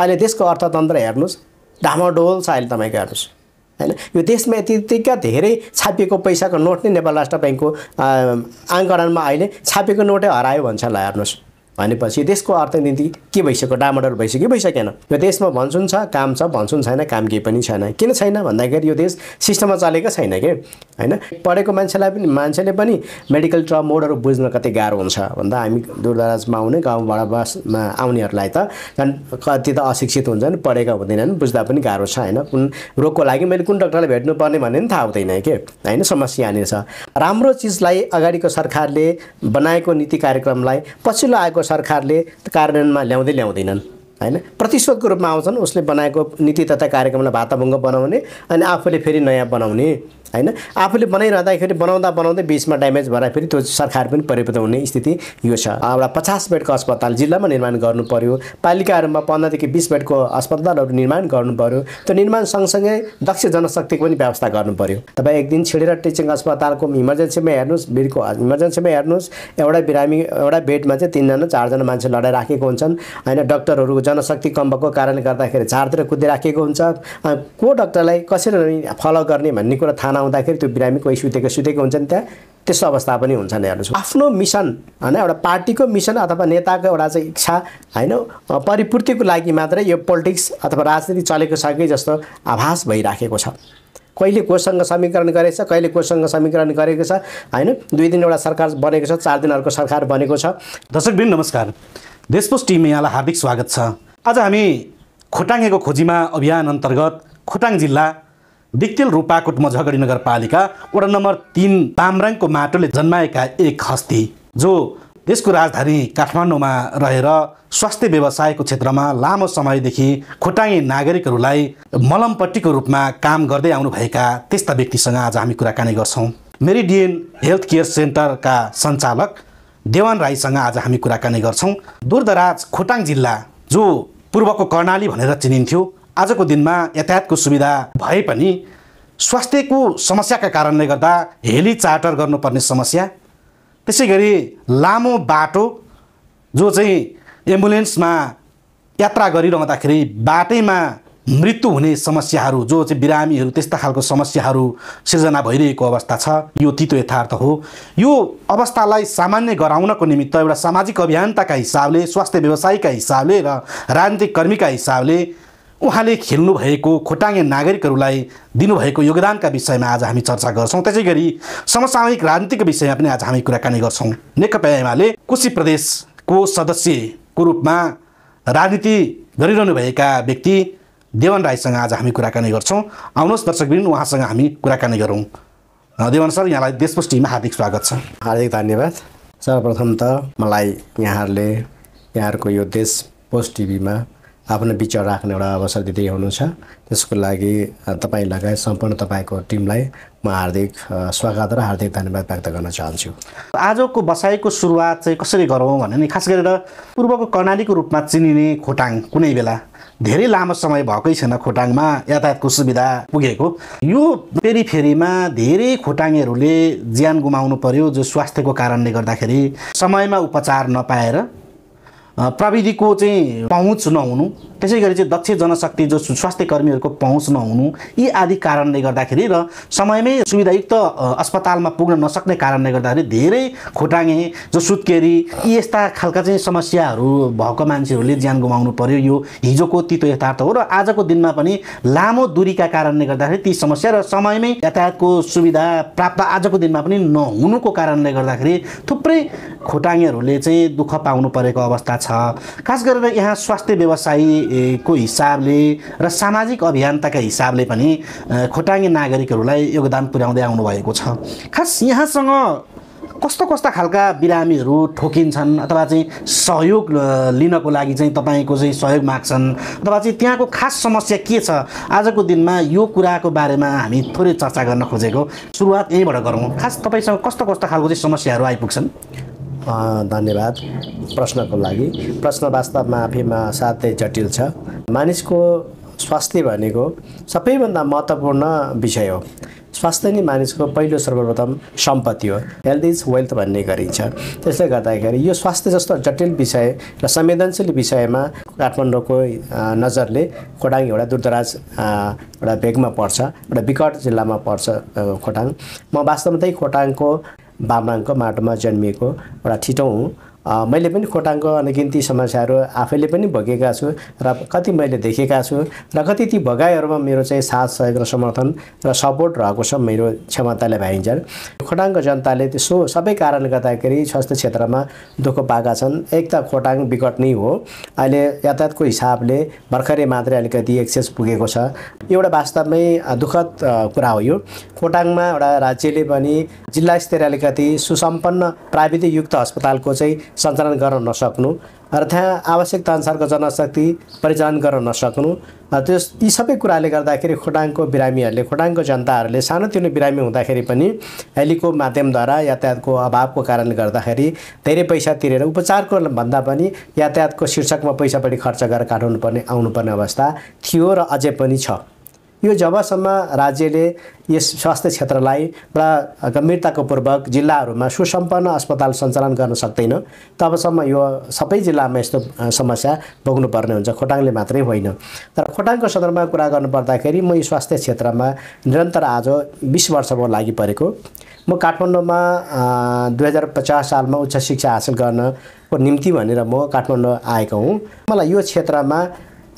अहिले देशको अर्थतन्त्र हेर्नुहोस् ढामाडोल छ अहिले तपाईँको हेर्नुहोस्। होइन? यो देशमा यतिका धेरै छापिएको पैसाको नोट नै नेपाल राष्ट्र ब्याङ्कको आङ्कडानमा अहिले छापिएको नोटै हरायो भन्छ ल हेर्नुहोस्। भनेपछि देशको अर्थनीति के भइसक्यो डामाडोल भइसक्यो भइसकेन? यो देशमा भन्छुन छ काम छ भन्छुन छैन काम केही पनि छैन। किन छैन भन्दाखेरि यो देश सिस्टममा चलेको छैन कि? होइन? पढेको मान्छेलाई पनि मान्छेले पनि मेडिकल टर्म मोडहरू बुझ्न कति गाह्रो हुन्छ। भन्दा हामी दूरदराजमा आउने गाउँबाट बसमा आउनेहरूलाई त झन् कति त अशिक्षित हुन्छन् पढेका हुँदैनन् बुझ्दा पनि गाह्रो छ होइन? कुन रोगको लागि मैले कुन डक्टरलाई भेट्नुपर्ने भन्ने पनि थाहा हुँदैन कि? होइन? समस्या यहाँनिर छ राम्रो चिजलाई अगाडिको सरकारले बनाएको नीति कार्यक्रमलाई पछिल्लो आएको सरकारले कार्यान्वयनमा ल्याउँदै ल्याउँदैनन् होइन? प्रतिशोधको रूपमा आउँछन् उसले बनाएको नीति तथा कार्यक्रमलाई भाताभुङ्ग बनाउने अनि आफूले फेरि नयाँ बनाउने। होइन? आफूले बनाइरहँदाखेरि बनाउँदा बनाउँदै बिचमा ड्यामेज भएर फेरि त्यो सरकार पनि परिवर्तन हुने स्थिति यो छ। एउटा पचास बेडको अस्पताल जिल्लामा निर्माण गर्नु पऱ्यो पालिकाहरूमा पन्ध्रदेखि बिस बेडको अस्पतालहरू निर्माण गर्नु पऱ्यो त्यो निर्माण सँगसँगै दक्ष जनशक्तिको पनि व्यवस्था गर्नु पऱ्यो तपाईँ एक दिन छिडेर टिचिङ अस्पतालको इमर्जेन्सीमा हेर्नुहोस् भिडको इमर्जेन्सीमा हेर्नुहोस् एउटा बिरामी एउटा बेडमा चाहिँ तिनजना चारजना मान्छे लडाइराखेको हुन्छन्। होइन डक्टरहरू जनशक्ति कम भएको कारणले गर्दाखेरि चारतिर कुदिराखेको हुन्छ। को डक्टरलाई कसरी फलो गर्ने भन्ने कुरा थाहा नहुँदाखेरि त्यो बिरामी कोही सुतेको सुतेको हुन्छ नि त्यहाँ त्यस्तो अवस्था पनि हुन्छ नि हेर्नुहोस्। आफ्नो मिसन होइन एउटा पार्टीको मिसन अथवा नेताको एउटा चाहिँ इच्छा होइन परिपूर्तिको लागि मात्रै यो पोलिटिक्स अथवा राजनीति चलेको छ कि जस्तो आभास भइराखेको छ। कहिले कोसँग समीकरण गरेको छ कहिले कोसँग समीकरण गरेको छ होइन दुई दिन एउटा सरकार बनेको छ चार दिन अर्को सरकार बनेको छ। दर्शकबिन नमस्कार। देशपोस्ट टिममा यहाँलाई हार्दिक स्वागत छ। आज हामी खोटाङेको खोजीमा अभियान अन्तर्गत खोटाङ जिल्ला दिक्तेल रूपाकोट मझगडी नगरपालिका वडा नम्बर तिन तामराङको माटोले जन्माएका एक हस्ती जो देशको राजधानी काठमाडौँमा रहेर स्वास्थ्य व्यवसायको क्षेत्रमा लामो समयदेखि खोटाङे नागरिकहरूलाई मलमपट्टिको रूपमा काम गर्दै आउनुभएका त्यस्ता व्यक्तिसँग आज हामी कुराकानी गर्छौँ। मेरिडियन हेल्थ केयर सेन्टरका सञ्चालक देवान राईसँग आज हामी कुराकानी गर्छौँ। दूरदराज खोटाङ जिल्ला जो पूर्वको कर्णाली भनेर चिनिन्थ्यो आजको दिनमा यातायातको सुविधा भए पनि स्वास्थ्यको समस्याका कारणले गर्दा हेली चार्टर गर्नुपर्ने समस्या त्यसै गरी लामो बाटो जो चाहिँ एम्बुलेन्समा यात्रा गरिरहँदाखेरि बाटैमा मृत्यु हुने समस्याहरू जो चाहिँ बिरामीहरू त्यस्ता खालको समस्याहरू सिर्जना भइरहेको अवस्था छ यो तितो यथार्थ हो। यो अवस्थालाई सामान्य गराउनको निमित्त एउटा सामाजिक अभियन्ताका हिसाबले स्वास्थ्य व्यवसायीका हिसाबले र राजनीतिक कर्मीका हिसाबले उहाँले खेल्नु भएको खोटाङ्गे नागरिकहरूलाई दिनुभएको योगदानका विषयमा आज हामी चर्चा गर्छौँ। त्यसै गरी समसामयिक राजनीतिको विषयमा पनि आज हामी कुराकानी गर्छौँ। नेकपा एमाले कोशी प्रदेशको सदस्यको रूपमा राजनीति गरिरहनुभएका व्यक्ति देवन राईसँग आज हामी कुराकानी गर्छौँ। आउनुहोस् दर्शकबिन उहाँसँग हामी कुराकानी गरौँ। देवन सर यहाँलाई देशपोस्ट टिममा हार्दिक स्वागत छ। हार्दिक धन्यवाद। सर्वप्रथम त मलाई यहाँहरूले यहाँहरूको यो देश पोस्ट टिभीमा आफ्नो विचार राख्ने एउटा अवसर दिँदै हुनुहुन्छ। त्यसको लागि तपाईँ लगायत सम्पूर्ण तपाईँको टिमलाई म हार्दिक स्वागत र हार्दिक धन्यवाद व्यक्त गर्न चाहन्छु। आजको बसाइको सुरुवात चाहिँ कसरी गरौँ भने नि खास गरेर पूर्वको कर्णालीको रूपमा चिनिने खोटाङ कुनै बेला धेरै लामो समय भएकै छैन खोटाङमा यातायातको सुविधा पुगेको। यो फेरि फेरिमा धेरै खोटाङीहरूले ज्यान गुमाउनु पर्यो जो स्वास्थ्यको कारणले गर्दाखेरि समयमा उपचार नपाएर प्रविधिको चाहिँ पहुँच नहुनु त्यसै गरी चाहिँ दक्ष जनशक्ति जो स्वास्थ्य कर्मीहरूको पहुँच नहुनु यी आदि कारणले गर्दाखेरि र समयमै सुविधायुक्त अस्पतालमा पुग्न नसक्ने कारणले गर्दाखेरि धेरै खोटाङे जो सुत्केरी यी यस्ता खालका चाहिँ समस्याहरू भएको मान्छेहरूले ज्यान गुमाउनु पर्यो। यो हिजोको तितो यथार्थ हो र आजको दिनमा पनि लामो दूरीका कारणले गर्दाखेरि ती समस्या र समयमै यातायातको सुविधा प्राप्त आजको दिनमा पनि नहुनुको कारणले गर्दाखेरि थुप्रै खोटाङीहरूले चाहिँ दुःख पाउनु परेको अवस्था छ। खास गरेर यहाँ स्वास्थ्य व्यवसायी को हिसाबले र सामाजिक अभियन्ताका हिसाबले पनि खोटाङ्गे नागरिकहरूलाई योगदान पुर्याउँदै आउनुभएको छ। खास यहाँसँग कस्तो कस्ता खालका बिरामीहरू ठोकिन्छन् अथवा चाहिँ सहयोग लिनको लागि चाहिँ तपाईँको चाहिँ सहयोग माग्छन् अथवा चाहिँ त्यहाँको खास समस्या के छ? आजको दिनमा यो कुराको बारेमा हामी थोरै चर्चा गर्न खोजेको। सुरुवात यहीँबाट गरौँ। खास तपाईँसँग कस्तो कस्तो खालको चाहिँ समस्याहरू आइपुग्छन्? धन्यवाद प्रश्नको लागि। प्रश्न वास्तवमा आफैमा साथै जटिल छ। मानिसको स्वास्थ्य भनेको सबैभन्दा महत्त्वपूर्ण विषय हो। स्वास्थ्य नै मानिसको पहिलो सर्वप्रथम सम्पत्ति हो। हेल्थ इज वेल्थ भन्ने गरिन्छ। त्यसले गर्दाखेरि यो स्वास्थ्य जस्तो जटिल विषय र संवेदनशील विषयमा काठमाडौँको नजरले खोटाङ एउटा दूरदराज एउटा भेगमा पर्छ एउटा विकट जिल्लामा पर्छ खोटाङ। म वास्तवमा चाहिँ खोटाङको बामाङको माटोमा जन्मिएको एउटा अ, मैले पनि खोटाङको अनगिन्ती समस्याहरू आफैले पनि भोगेका छु र कति मैले देखेका छु र कति ती भगाइहरूमा मेरो चाहिँ साथ सहयोग र समर्थन र सपोर्ट रहेको छ मेरो क्षमताले भइन्छ खोटाङको जनताले त्यसो सबै कारणले गर्दाखेरि स्वास्थ्य क्षेत्रमा दुःख पाएका छन्। एक त खोटाङ विकट नै हो। अहिले यातायातको हिसाबले भर्खरै मात्रै अलिकति एक्सेस पुगेको छ। एउटा वास्तवमै दुःखद कुरा हो यो। खोटाङमा एउटा राज्यले पनि जिल्ला स्तरीय अलिकति सुसम्पन्न प्राविधिकयुक्त अस्पतालको चाहिँ सञ्चालन गर्न नसक्नु र त्यहाँ आवश्यकता अनुसारको जनशक्ति परिचालन गर्न नसक्नु अ, त्यस यी सबै कुराले गर्दाखेरि खोटाङको बिरामीहरूले खोटाङको जनताहरूले सानोतिनो बिरामी हुँदाखेरि पनि हेलीको माध्यमद्वारा यातायातको अभावको कारणले गर्दाखेरि धेरै पैसा तिरेर उपचारको भन्दा पनि यातायातको शीर्षकमा पैसा बढी खर्च गरेर काटाउनु पर्ने आउनुपर्ने अवस्था थियो र अझै पनि छ। यो जबसम्म राज्यले यस स्वास्थ्य क्षेत्रलाई र गम्भीरताको पूर्वक जिल्लाहरूमा सुसम्पन्न अस्पताल सञ्चालन गर्न सक्दैन तबसम्म यो सबै जिल्लामा यस्तो समस्या भोग्नुपर्ने हुन्छ खोटाङले मात्रै होइन। तर खोटाङको सन्दर्भमा कुरा गर्नुपर्दाखेरि म यो स्वास्थ्य क्षेत्रमा निरन्तर आज बिस वर्ष म लागि परेको। म काठमाडौँमा दुई हजार पचास सालमा उच्च शिक्षा हासिल गर्नको निम्ति भनेर म काठमाडौँ आएको हुँ। मलाई यो क्षेत्रमा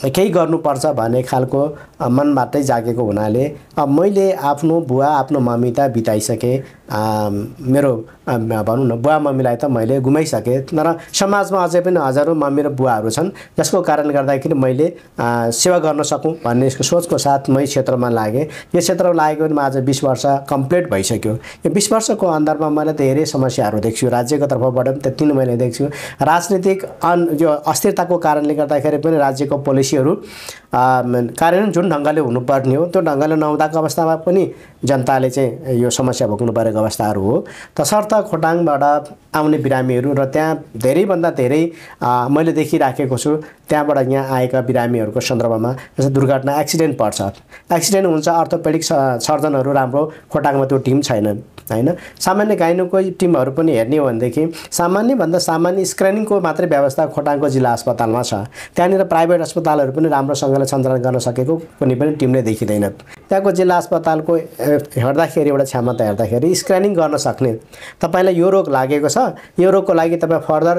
केही गर्नुपर्छ भन्ने खालको मनबाटै जागेको हुनाले अब मैले आफ्नो बुवा आफ्नो मम्मी त बिताइसकेँ मेरो भनौँ न बुवा मम्मीलाई त मैले गुमाइसकेँ तर समाजमा अझै पनि हजारौँ मम्मी र बुवाहरू छन् जसको कारणले गर्दाखेरि मैले सेवा गर्न सकौँ भन्ने यसको सोचको साथ मै क्षेत्रमा लागेँ। यो क्षेत्रमा लागेको पनि आज बिस वर्ष कम्प्लिट भइसक्यो। यो बिस वर्षको अन्तरमा मैले धेरै समस्याहरू देख्छु राज्यको तर्फबाट पनि त्यति नै मैले देख्छु। राजनीतिक अन यो अस्थिरताको कारणले गर्दाखेरि पनि राज्यको पोलिसीहरू कार्यान्वयन जुन ढङ्गले हुनुपर्ने हो। त्यो ढङ्गले नहुँदाको अवस्थामा पनि जनताले चाहिँ यो समस्या भोग्नु परेको अवस्थाहरू हो। तसर्थ खोटाङबाट आउने बिरामीहरू र त्यहाँ धेरैभन्दा धेरै मैले देखिराखेको छु त्यहाँबाट यहाँ आएका बिरामीहरूको सन्दर्भमा जस्तै दुर्घटना एक्सिडेन्ट पर्छ। एक्सिडेन्ट हुन्छ अर्थोपेडिक सर्जनहरू राम्रो खोटाङमा त्यो टिम छैन होइन? सामान्य गाइनोको टिमहरू पनि हेर्ने हो भनेदेखि सामान्यभन्दा सामान्य स्क्रिनिङको मात्रै व्यवस्था खोटाङको जिल्ला अस्पतालमा छ। त्यहाँनिर प्राइभेट अस्पतालहरू पनि राम्रोसँगले सञ्चालन गर्न सकेको कुनै पनि टिमले देखिँदैन। त्यहाँको जिल्ला अस्पतालको हेर्दाखेरि एउटा क्षमता हेर्दाखेरि स्क्रिनिङ गर्न सक्ने। तपाईँलाई यो रोग लागेको छ यो रोगको लागि तपाईँ फर्दर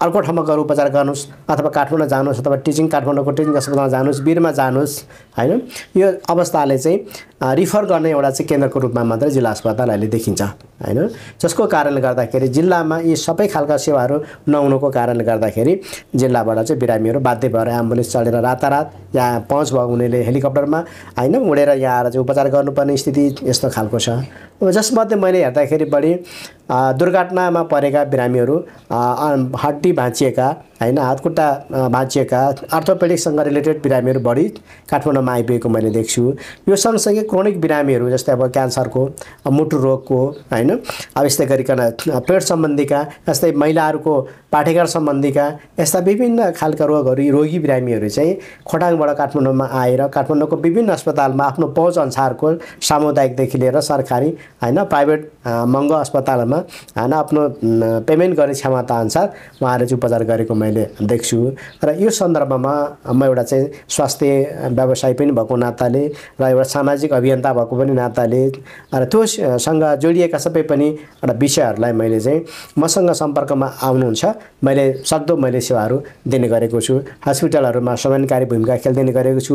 अर्को ठाउँमा गएर उपचार गर्नुहोस् अथवा काठमाडौँ जानुहोस् अथवा टिचिङ काठमाडौँको टिचिङ अस्पतालमा जानुहोस् बिरमा जानुहोस् होइन? यो अवस्थाले चाहिँ रिफर गर्ने एउटा चाहिँ केन्द्रको रूपमा मात्रै जिल्ला अस्पताल अहिले देखिन्छ होइन? जसको कारणले गर्दाखेरि जिल्लामा यी सबै खालका सेवाहरू नहुनुको कारणले गर्दाखेरि जिल्लाबाट चाहिँ बिरामीहरू बाध्य भएर एम्बुलेन्स चढेर रातारात यहाँ पहुँच भएको हुनेले हेलिकप्टरमा होइन? उडेर यहाँ आएर चाहिँ उपचार गर्नुपर्ने स्थिति यस्तो खालको छ। जसमध्ये मैले हेर्दाखेरि बढी दुर्घटनामा परेका बिरामीहरू अ, हड्डी भाँचिएका होइन हातखुट्टा भाँचिएका अर्थोपेडिकसँग रिलेटेड बिरामीहरू बढी काठमाडौँमा आइपुगेको मैले देख्छु। यो सँगसँगै क्रोनिक बिरामीहरू जस्तै अब क्यान्सरको मुटु रोगको होइन अब यस्तै गरिकन पेट सम्बन्धीका जस्तै महिलाहरूको पाठेघर सम्बन्धीका यस्ता विभिन्न खालका रोगहरू रोगी बिरामीहरू चाहिँ खोटाङबाट काठमाडौँमा आएर काठमाडौँको विभिन्न अस्पतालमा आफ्नो पहुँच अनुसारको सामुदायिकदेखि लिएर सरकारी होइन प्राइभेट महँगो अस्पतालमा होइन आफ्नो पेमेन्ट गर्ने क्षमता अनुसार उहाँहरूले चाहिँ उपचार गरेको मैले देख्छु। र यो सन्दर्भमा म एउटा चाहिँ स्वास्थ्य व्यवसाय पनि भएको नाताले र एउटा सामाजिक अभियन्ता भएको पनि नाताले र त्योसँग जोडिएका सबै पनि एउटा विषयहरूलाई मैले चाहिँ मसँग सम्पर्कमा आउनुहुन्छ। मैले सक्दो मैले सेवाहरू दिने गरेको छु। हस्पिटलहरूमा समन्वयकारी भूमिका खेलिदिने गरेको छु।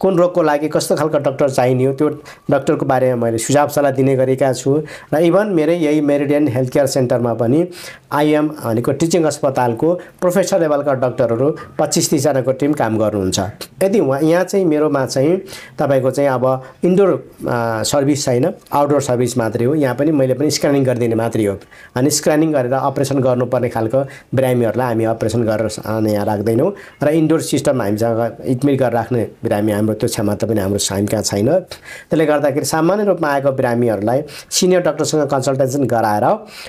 कुन रोगको लागि कस्तो खालको डक्टर चाहिने हो त्यो डक्टरको बारेमा मैले सुझाव सल्लाह दिने गरेका छु। र इभन मेरै यही मेरिडियन हेल्थ केयर सेन्टरमा पनि आइएम भनेको टिचिङ अस्पतालको प्रोफेसर लेभलका डक्टरहरू पच्चिस तिसजनाको टिम काम गर्नुहुन्छ। यदि उहाँ यहाँ चाहिँ मेरोमा चाहिँ तपाईँको चाहिँ अब इन्डोर सर्भिस छैन आउटडोर सर्भिस मात्रै हो। यहाँ पनि मैले पनि स्क्यानिङ गरिदिने मात्रै हो। अनि स्क्यानिङ गरेर अपरेसन गर्नुपर्ने खालको बिरामीहरूलाई हामी अपरेसन गरेर यहाँ राख्दैनौँ। र इन्डोर सिस्टम हामीसँग एडमिट गरेर राख्ने बिरामी हाम्रो त्यो क्षमता पनि हाम्रो साइम कहाँ छैन। त्यसले गर्दाखेरि सामान्य रूपमा आएको बिरामीहरूलाई सिनियर डक्टरसँग कन्सल्टेसन गराएर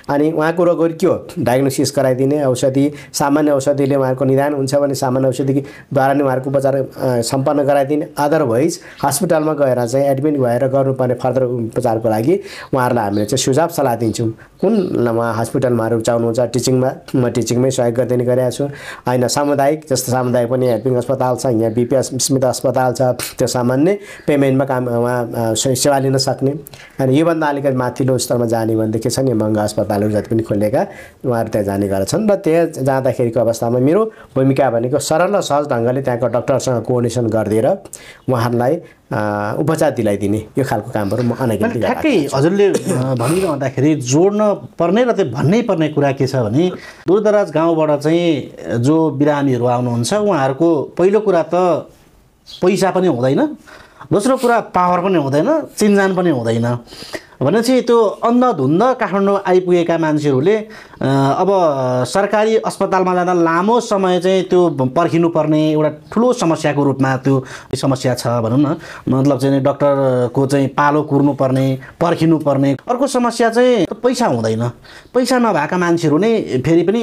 अनि उहाँको रोगहरू के हो डायग्नोसिस गराइदिने औषधि सामान्य औषधिले उहाँहरूको निदान हुन्छ भने सामान्य औषधिद्वारा नै उहाँहरूको उपचार सम्पन्न गराइदिने। अदरवाइज हस्पिटलमा गएर चाहिँ एडमिट भएर गर्नुपर्ने फर्दर उपचारको लागि उहाँहरूलाई हामीले चाहिँ सुझाव सल्लाह दिन्छौँ। कुन उहाँ हस्पिटलमा रुचाउनुहुन्छ टिचिङमा म टिचिङमै सहयोग गरिदिने गरेको छु। होइन सामुदायिक जस्तो सामुदायिक पनि हेल्पिङ अस्पताल छ यहाँ बिपिएस स्मित अस्पताल छ त्यो सामान्य पेमेन्टमा काम उहाँ सेवा लिन सक्ने। अनि योभन्दा अलिकति माथिल्लो स्तरमा जाने भनेदेखि छ नि महँगा अस्पतालहरू जति पनि खोलेका उहाँहरू त्यहाँ जाने गर्छन्। र त्यहाँ जाँदाखेरिको अवस्थामा मेरो भूमिका भनेको सरल र सहज ढङ्गले त्यहाँको डक्टरसँग कोअर्डिनेसन गरिदिएर उहाँहरूलाई उपचार दिलाइदिने यो खालको कामहरू म अनेक ठ्याक्कै हजुरले भनिरहँदाखेरि जोड्न पर्ने र त्यो भन्नै पर्ने कुरा के छ भने दूरदराज गाउँबाट चाहिँ जो बिरामीहरू आउनुहुन्छ उहाँहरूको पहिलो कुरा त पैसा पनि हुँदैन दोस्रो कुरा पावर पनि हुँदैन चिन्जान पनि हुँदैन। भनेपछि त्यो अन्धधुन्द काठमाडौँ आइपुगेका मान्छेहरूले अब सरकारी अस्पतालमा जाँदा लामो समय चाहिँ त्यो पर्खिनु पर्ने एउटा ठुलो समस्याको रूपमा त्यो समस्या छ भनौँ न। मतलब चाहिँ डक्टरको चाहिँ पालो कुर्नु पर्ने पर्खिनु पर्ने अर्को समस्या चाहिँ पैसा हुँदैन। पैसा नभएका मान्छेहरू नै फेरि पनि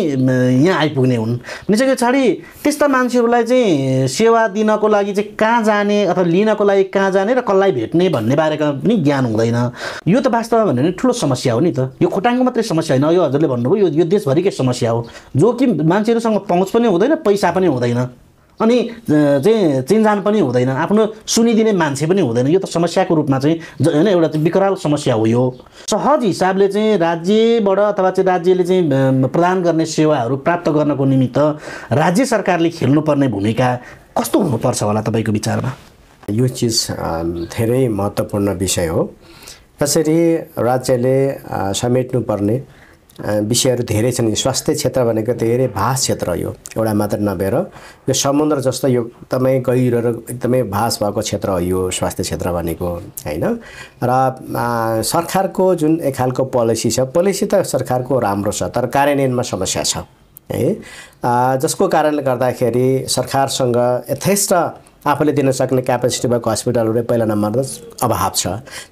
यहाँ आइपुग्ने हुन्। भनिसके पछाडि त्यस्ता मान्छेहरूलाई चाहिँ सेवा दिनको लागि चाहिँ कहाँ जाने अथवा लिनको लागि कहाँ जाने र कसलाई भेट्ने भन्ने बारेमा पनि ज्ञान हुँदैन। यो त वास्तवमा भन्यो भने ठुलो समस्या हो नि त। यो खोटाङको मात्रै समस्या होइन। यो हजुरले भन्नुभयो यो यो देशभरिकै समस्या हो। जो कि मान्छेहरूसँग पहुँच पनि हुँदैन पैसा पनि हुँदैन। अनि चाहिँ चिन्जान पनि हुँदैन। आफ्नो सुनिदिने मान्छे पनि हुँदैन। यो त समस्याको रूपमा चाहिँ होइन एउटा विकराल समस्या हो यो। सहज हिसाबले चाहिँ राज्यबाट अथवा चाहिँ राज्यले चाहिँ प्रदान गर्ने सेवाहरू प्राप्त गर्नको निमित्त राज्य सरकारले खेल्नुपर्ने भूमिका कस्तो हुनुपर्छ होला तपाईँको विचारमा? यो चिज धेरै महत्त्वपूर्ण विषय हो। कसरी राज्यले समेट्नुपर्ने विषयहरू धेरै छन्। स्वास्थ्य क्षेत्र भनेको धेरै भाष क्षेत्र हो एउटा मात्र नभएर। यो समुद्र जस्तो यो एकदमै गहिरो र एकदमै भाष भएको क्षेत्र हो यो स्वास्थ्य क्षेत्र भनेको होइन? र सरकारको जुन एक खालको पोलिसी छ पोलिसी त सरकारको राम्रो छ तर कार्यान्वयनमा समस्या छ है? जसको कारणले गर्दाखेरि सरकारसँग यथेष्ट आफूले दिन सक्ने क्यापेसिटी भएको हस्पिटलहरू पहिला नम्बरमा अभाव छ।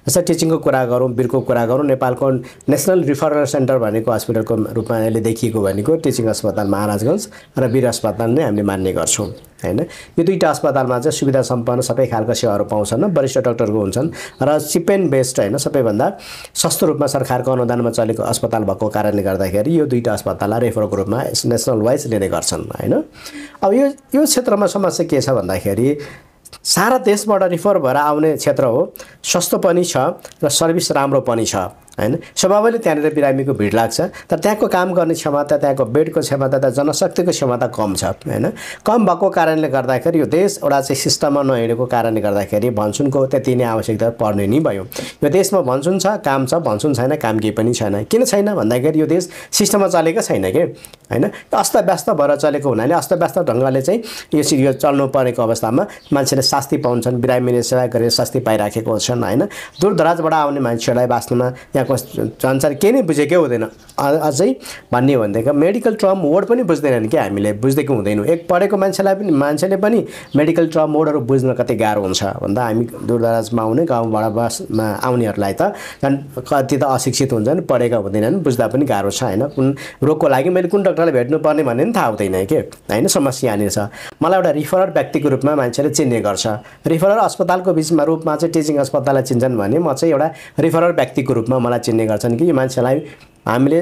जस्तै टिचिङको कुरा गरौँ बिरको कुरा गरौँ नेपालको नेसनल रिफरल सेन्टर भनेको हस्पिटलको रूपमा अहिले देखिएको भनेको टिचिङ अस्पताल महाराजगञ्ज र वीर अस्पताल नै हामीले मान्ने गर्छौँ। होइन यो दुईवटा अस्पतालमा चाहिँ सुविधा सम्पन्न सबै खालको सेवाहरू पाउँछन्। वरिष्ठ डक्टरको हुन्छन् र चिप एन्ड बेस्ट होइन सबैभन्दा सस्तो रूपमा सरकारको अनुदानमा चलेको अस्पताल भएको कारणले गर्दाखेरि यो दुईवटा अस्पताललाई रेफरको रूपमा नेसनल वाइज लिने गर्छन् होइन? अब यो यो क्षेत्रमा समस्या के छ भन्दाखेरि सारा देशबाट रिफर भएर आउने क्षेत्र हो। सस्तो पनि छ र सर्भिस राम्रो पनि छ। होइन? स्वभावले त्यहाँनिर बिरामीको भिड लाग्छ। तर त्यहाँको काम गर्ने क्षमता त्यहाँको बेडको क्षमता त जनशक्तिको क्षमता कम छ होइन? कम भएको कारणले गर्दाखेरि यो देश एउटा चाहिँ सिस्टममा नहिँडेको कारणले गर्दाखेरि भनसुनको त्यति नै आवश्यकता पर्ने नि भयो। यो देशमा भनसुन छ काम छ भनसुन छैन काम केही पनि छैन। किन छैन भन्दाखेरि यो देश सिस्टममा चलेको छैन कि? होइन? अस्त व्यस्त भएर चलेको हुनाले अस्त व्यस्त ढङ्गले चाहिँ यो सि- यो चल्नु परेको अवस्थामा मान्छेले शास्ति पाउँछन् बिरामीले सेवा गरेर शास्ति पाइराखेको छन् होइन? दूरदराजबाट आउने मान्छेहरूलाई वास्तवमा यहाँको संसार केही नै बुझेकै हुँदैन। अझै भन्ने भनेदेखि मेडिकल टर्म वर्ड पनि बुझ्दैनन् क्या हामीले। बुझ्दैको हुँदैनौँ। एक पढेको मान्छेलाई पनि मान्छेले पनि मेडिकल टर्म वर्डहरू बुझ्न कति गाह्रो हुन्छ। भन्दा हामी दूरदराजमा आउने गाउँबाट बसमा आउनेहरूलाई त झन् कति त अशिक्षित हुन्छन् पढेका हुँदैनन् बुझ्दा पनि गाह्रो छ होइन? कुन रोगको लागि मैले कुन डक्टरलाई भेट्नुपर्ने भन्ने पनि थाहा हुँदैन के। होइन? समस्या यहाँनिर छ। मलाई एउटा रिफरर व्यक्तिको रूपमा मान्छेले चिन्ने गर्छ। रिफरर अस्पतालको बिचमा रूपमा चाहिँ टिचिङ अस्पताललाई चिन्छन् भने म चाहिँ एउटा रिफरर व्यक्तिको रूपमा मलाई चिन्ने गर्छन् कि यो मान्छेलाई हामीले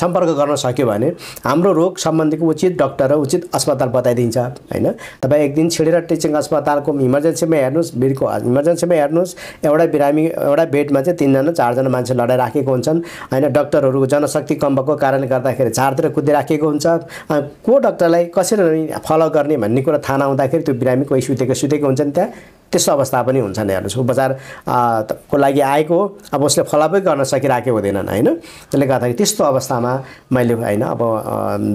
सम्पर्क गर्न सक्यो भने हाम्रो रोग सम्बन्धीको उचित डक्टर र उचित अस्पताल बताइदिन्छ होइन? तपाईँ एक दिन छिडेर टिचिङ अस्पतालको इमर्जेन्सीमा हेर्नुहोस् भिडको इमर्जेन्सीमा हेर्नुहोस् एउटा बिरामी एउटा बेडमा चाहिँ तिनजना चारजना मान्छे लडाइराखेको हुन्छन् होइन? डक्टरहरू जनशक्ति कम भएको कारणले गर्दाखेरि चारतिर कुदिराखेको हुन्छ को डक्टरलाई कसरी फलो गर्ने भन्ने कुरा थाहा नहुँदाखेरि त्यो बिरामी कोही सुतेको सुतेको हुन्छन् त्यहाँ। त्यस्तो अवस्था पनि हुन्छन् हेर्नुहोस् उपचार आ, त- को लागि आएको हो अब उसले फलोअपै गर्न सकिरहेको हुँदैनन् होइन? त्यसले गर्दाखेरि त्यस्तो अवस्थामा मैले होइन अब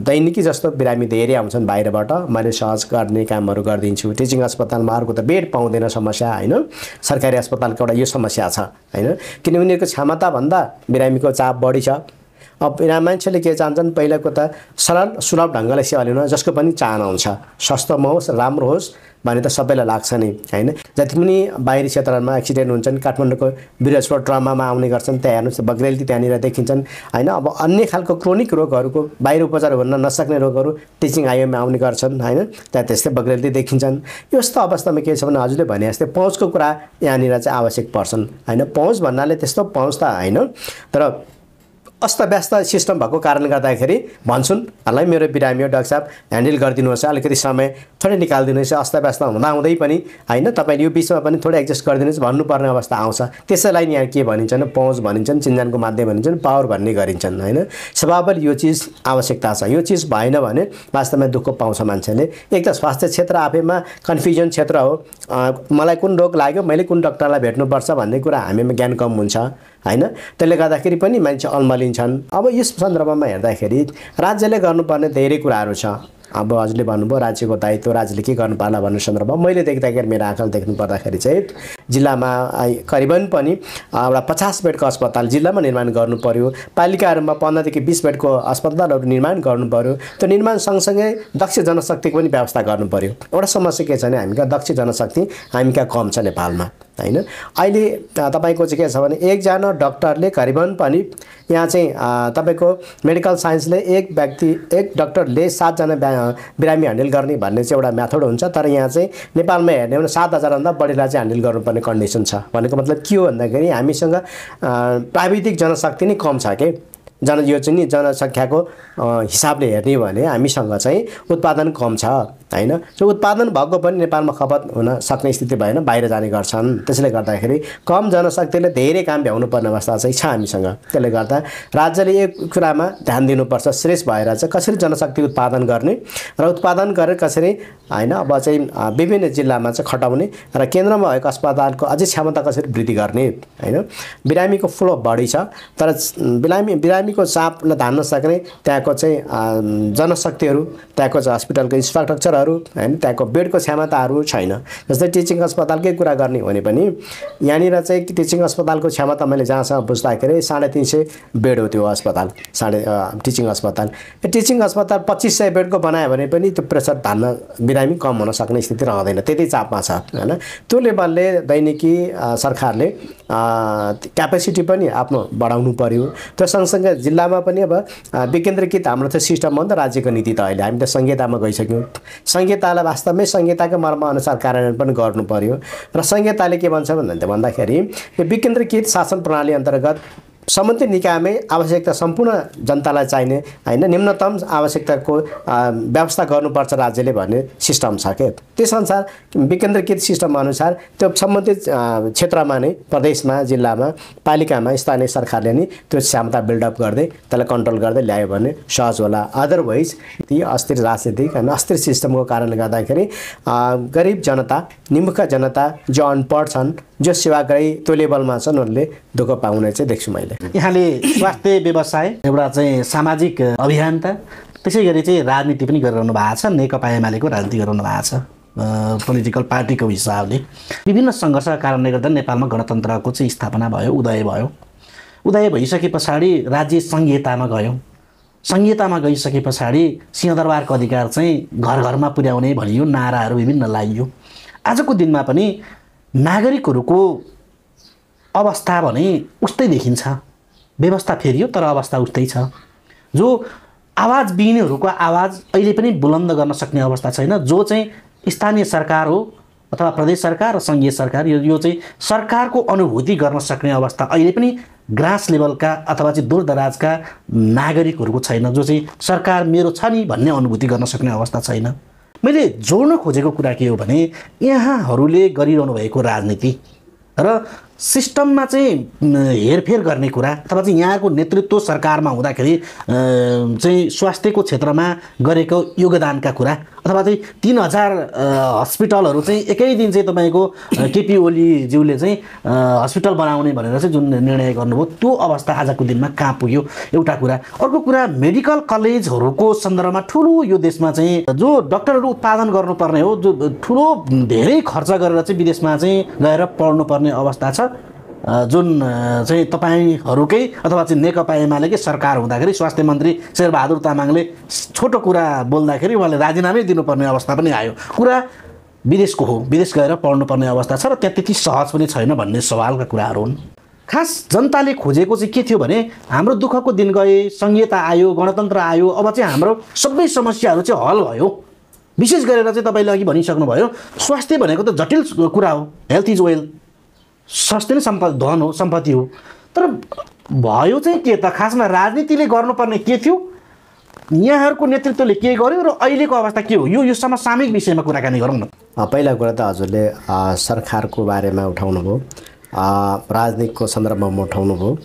दैनिकी जस्तो बिरामी धेरै आउँछन् बाहिरबाट। मैले सहज गर्ने कामहरू गरिदिन्छु। टिचिङ अस्पतालमा अर्को त बेड पाउँदैन समस्या होइन? सरकारी अस्पतालको एउटा यो समस्या छ होइन? किन उनीहरूको क्षमताभन्दा बिरामीको चाप बढी छ। अब मान्छेले के चाहन्छन् पहिलाको त सरल सुलभ ढङ्गले सेवा लिनु जसको पनि चाहना हुन्छ। सस्तोमा होस् राम्रो होस् भने त सबैलाई लाग्छ नि होइन? जति पनि बाहिरी क्षेत्रहरूमा एक्सिडेन्ट हुन्छन् काठमाडौँको बिरजपुर ट्रमामा आउने गर्छन् त्यहाँ हेर्नुहोस् बग्रेली त्यहाँनिर देखिन्छन् होइन? अब अन्य खालको क्रोनिक रोगहरूको बाहिर उपचार हुन नसक्ने रोगहरू टिचिङ आइएममा आउने गर्छन् होइन? त्यहाँ त्यस्तै बग्रेली देखिन्छन्। यस्तो अवस्थामा के छ भने हजुरले भने जस्तै पहुँचको कुरा यहाँनिर चाहिँ आवश्यक पर्छन् होइन? पहुँच भन्नाले त्यस्तो पहुँच त होइन तर अस्तव्यस्त सिस्टम भएको कारणले गर्दाखेरि भन्छन् हल्लै मेरो बिरामी हो डाक्टर साहब। ह्यान्डल गरिदिनुहोस् अलिकति समय थोरै निकालिदिनुहोस् अस्तव्यस्त हुँदाहुँदै पनि होइन तपाईँले यो बिचमा पनि थोरै एडजस्ट गरिदिनुहोस् भन्नुपर्ने अवस्था आउँछ। त्यसैलाई यहाँ के भनिन्छ भने पहुँच भनिन्छन् चिन्जानको माध्यम भनिन्छन् पावर भन्ने गरिन्छन् होइन। स्वभावले यो चिज आवश्यकता छ। यो चिज भएन भने वास्तवमा दुःख पाउँछ मान्छेले। एक त स्वास्थ्य क्षेत्र आफैमा कन्फ्युजन क्षेत्र हो। मलाई कुन रोग लाग्यो मैले कुन डक्टरलाई भेट्नुपर्छ भन्ने कुरा हामीमा ज्ञान कम हुन्छ होइन। त्यसले गर्दाखेरि पनि मान्छे अल्मलिन्छन्। अब यस सन्दर्भमा हेर्दाखेरि राज्यले गर्नुपर्ने धेरै कुराहरू छ। अब हजुरले भन्नुभयो राज्यको दायित्व राज्यले के गर्नु पर्ला भन्ने सन्दर्भमा मैले देख्दाखेरि मेरो आँखाले देख्नु पर्दाखेरि चाहिँ जिल्लामा करिबन पनि एउटा पचास बेडको अस्पताल जिल्लामा निर्माण गर्नु पऱ्यो पालिकाहरूमा पन्ध्रदेखि बिस बेडको अस्पतालहरू निर्माण गर्नु पऱ्यो त्यो निर्माण सँगसँगै दक्ष जनशक्तिको पनि व्यवस्था गर्नु पऱ्यो एउटा समस्या के छ भने हामी कहाँ दक्ष जनशक्ति हामी कहाँ कम छ नेपालमा होइन? अहिले तपाईँको चाहिँ के छ भने एकजना डक्टरले करिबन पनि यहाँ चाहिँ तपाईँको मेडिकल साइन्सले एक व्यक्ति एक डक्टरले सातजना बिरामी ह्यान्डल गर्ने भन्ने चाहिँ एउटा मेथड हुन्छ। तर यहाँ चाहिँ नेपालमा हेर्ने भने सात हजारभन्दा बढीलाई चाहिँ ह्यान्डल गर्नुपर्ने कन्डिसन छ। भनेको मतलब के हो भन्दाखेरि हामीसँग प्राविधिक जनशक्ति नै कम छ कि? जन यो चाहिँ नि जनसङ्ख्याको हिसाबले हेर्ने भने हामीसँग चाहिँ उत्पादन कम छ। होइन? त्यो उत्पादन भएको पनि नेपालमा खपत हुन सक्ने स्थिति भएन बाहिर जाने गर्छन्। त्यसले गर्दाखेरि कम जनशक्तिले धेरै काम भ्याउनु पर्ने अवस्था चाहिँ छ हामीसँग। त्यसले गर्दा राज्यले यो कुरामा ध्यान दिनुपर्छ। श्रेष्ठ भएर चाहिँ कसरी जनशक्ति उत्पादन गर्ने र उत्पादन गरेर कसरी होइन अब चाहिँ विभिन्न जिल्लामा चाहिँ खटाउने र केन्द्रमा भएको अस्पतालको अझै क्षमता कसरी वृद्धि गर्ने होइन? बिरामीको फ्लो बढी छ तर बिरामी बिरामीको चापलाई धान्न सक्ने त्यहाँको चाहिँ जनशक्तिहरू त्यहाँको चाहिँ हस्पिटलको इन्फ्रास्ट्रक्चरहरू सुविधाहरू होइन? त्यहाँको बेडको क्षमताहरू छैन। जस्तै टिचिङ अस्पतालकै कुरा गर्ने हो भने पनि यहाँनिर चाहिँ टिचिङ अस्पतालको क्षमता मैले जहाँसम्म बुझ्दाखेरि साढे तिन सय बेड हो त्यो अस्पताल साढे टिचिङ अस्पताल। टिचिङ अस्पताल पच्चिस सय बेडको बनायो भने पनि त्यो प्रेसर धान्न बिरामी कम हुन सक्ने स्थिति रहँदैन त्यति चापमा छ होइन? त्यो लेभलले दैनिकी सरकारले क्यापेसिटी पनि आफ्नो बढाउनु पऱ्यो त्यो सँगसँगै जिल्लामा पनि अब विकेन्द्रीकृत हाम्रो त सिस्टम हो नि त राज्यको नीति त अहिले। हामी त संहितामा गइसक्यौँ। संहितालाई वास्तवमै संहिताको मर्मअनुसार कार्यान्वयन पनि गर्नु पर्यो। र संहिताले के भन्छ भन्दाखेरि यो विकेन्द्रीकृत शासन प्रणाली अन्तर्गत सम्बन्धित निकायमै आवश्यकता सम्पूर्ण जनतालाई चाहिने होइन निम्नतम आवश्यकताको व्यवस्था गर्नुपर्छ राज्यले भन्ने सिस्टम छ क्या त्यसअनुसार विकेन्द्रीकृत सिस्टम अनुसार त्यो सम्बन्धित क्षेत्रमा नै प्रदेशमा जिल्लामा पालिकामा स्थानीय सरकारले नै त्यो क्षमता बिल्डअप गर्दै त्यसलाई कन्ट्रोल गर्दै ल्यायो भने सहज होला। अदरवाइज ती अस्थिर राजनीतिक होइन अस्थिर सिस्टमको कारणले गर्दाखेरि गरिब जनता निमुख जनता जो अनपढ छन् जो सेवाग्राही त्यो लेभलमा छन् उनीहरूले दुःख पाउने चाहिँ देख्छु मैले। यहाँले स्वास्थ्य व्यवसाय एउटा चाहिँ सामाजिक अभियन्ता त्यसै गरी चाहिँ राजनीति पनि गरिरहनु भएको छ नेकपा एमालेको राजनीति गरिरहनु भएको छ पोलिटिकल पार्टीको हिसाबले। विभिन्न सङ्घर्षका कारणले गर्दा नेपालमा गणतन्त्रको चाहिँ स्थापना भयो उदय भयो। उदय भइसके पछाडि राज्य सङ्घीयतामा गयो। सङ्घीयतामा गइसके पछाडि सिंहदरबारको अधिकार चाहिँ घर घरमा पुर्याउने भनियो नाराहरू विभिन्न लाइयो। आजको दिनमा पनि नागरिकहरूको अवस्था भने उस्तै देखिन्छ। व्यवस्था फेरियो तर अवस्था उस्तै छ। जो आवाज बिहिनेहरूको आवाज अहिले पनि बुलन्द गर्न सक्ने अवस्था छैन। जो चाहिँ स्थानीय सरकार हो अथवा प्रदेश सरकार र सङ्घीय सरकार यो यो चाहिँ सरकारको अनुभूति गर्न सक्ने अवस्था अहिले पनि ग्रास लेभलका अथवा चाहिँ दूरदराजका नागरिकहरूको छैन। जो चाहिँ सरकार मेरो छ नि भन्ने अनुभूति गर्न सक्ने अवस्था छैन। मैले जोड्न खोजेको कुरा के हो भने यहाँहरूले गरिरहनु भएको राजनीति र सिस्टममा चाहिँ हेरफेर गर्ने कुरा अथवा चाहिँ यहाँको नेतृत्व सरकारमा हुँदाखेरि चाहिँ स्वास्थ्यको क्षेत्रमा गरेको योगदानका कुरा अथवा चाहिँ तिन हजार हस्पिटलहरू चाहिँ एकै दिन चाहिँ तपाईँको केपी ओलीज्यूले चाहिँ हस्पिटल बनाउने भनेर चाहिँ जुन निर्णय गर्नुभयो त्यो अवस्था आजको दिनमा कहाँ पुग्यो एउटा कुरा। अर्को कुरा मेडिकल कलेजहरूको सन्दर्भमा ठुलो यो देशमा चाहिँ जो डक्टरहरू उत्पादन गर्नुपर्ने हो जो ठुलो धेरै खर्च गरेर चाहिँ विदेशमा चाहिँ गएर पढ्नुपर्ने अवस्था छ। जुन चाहिँ तपाईँहरूकै अथवा चाहिँ नेकपा एमालेकै सरकार हुँदाखेरि स्वास्थ्य मन्त्री शेरबहादुर तामाङले छोटो कुरा बोल्दाखेरि उहाँले राजीनामै दिनुपर्ने अवस्था पनि आयो। कुरा विदेशको हो विदेश गएर पढ्नुपर्ने अवस्था छ र त्यहाँ त्यति सहज पनि छैन भन्ने सवालका कुराहरू हुन्। खास जनताले खोजेको चाहिँ के थियो भने हाम्रो दुःखको दिन गए संहिता आयो गणतन्त्र आयो अब चाहिँ हाम्रो सबै समस्याहरू चाहिँ हल भयो। विशेष गरेर चाहिँ तपाईँले अघि भनिसक्नुभयो स्वास्थ्य भनेको त जटिल कुरा हो हेल्थ इज वेल स्वास्थ्य नै सम्प धन हो सम्पत्ति हो। तर भयो चाहिँ के त? खासमा राजनीतिले गर्नुपर्ने के थियो? यहाँहरूको नेतृत्वले के गर्यो र अहिलेको अवस्था के हो? यो यो समसामयिक विषयमा कुराकानी गरौँ न। पहिला कुरा त हजुरले सरकारको बारेमा उठाउनु भयो राजनीतिको सन्दर्भमा उठाउनु भयो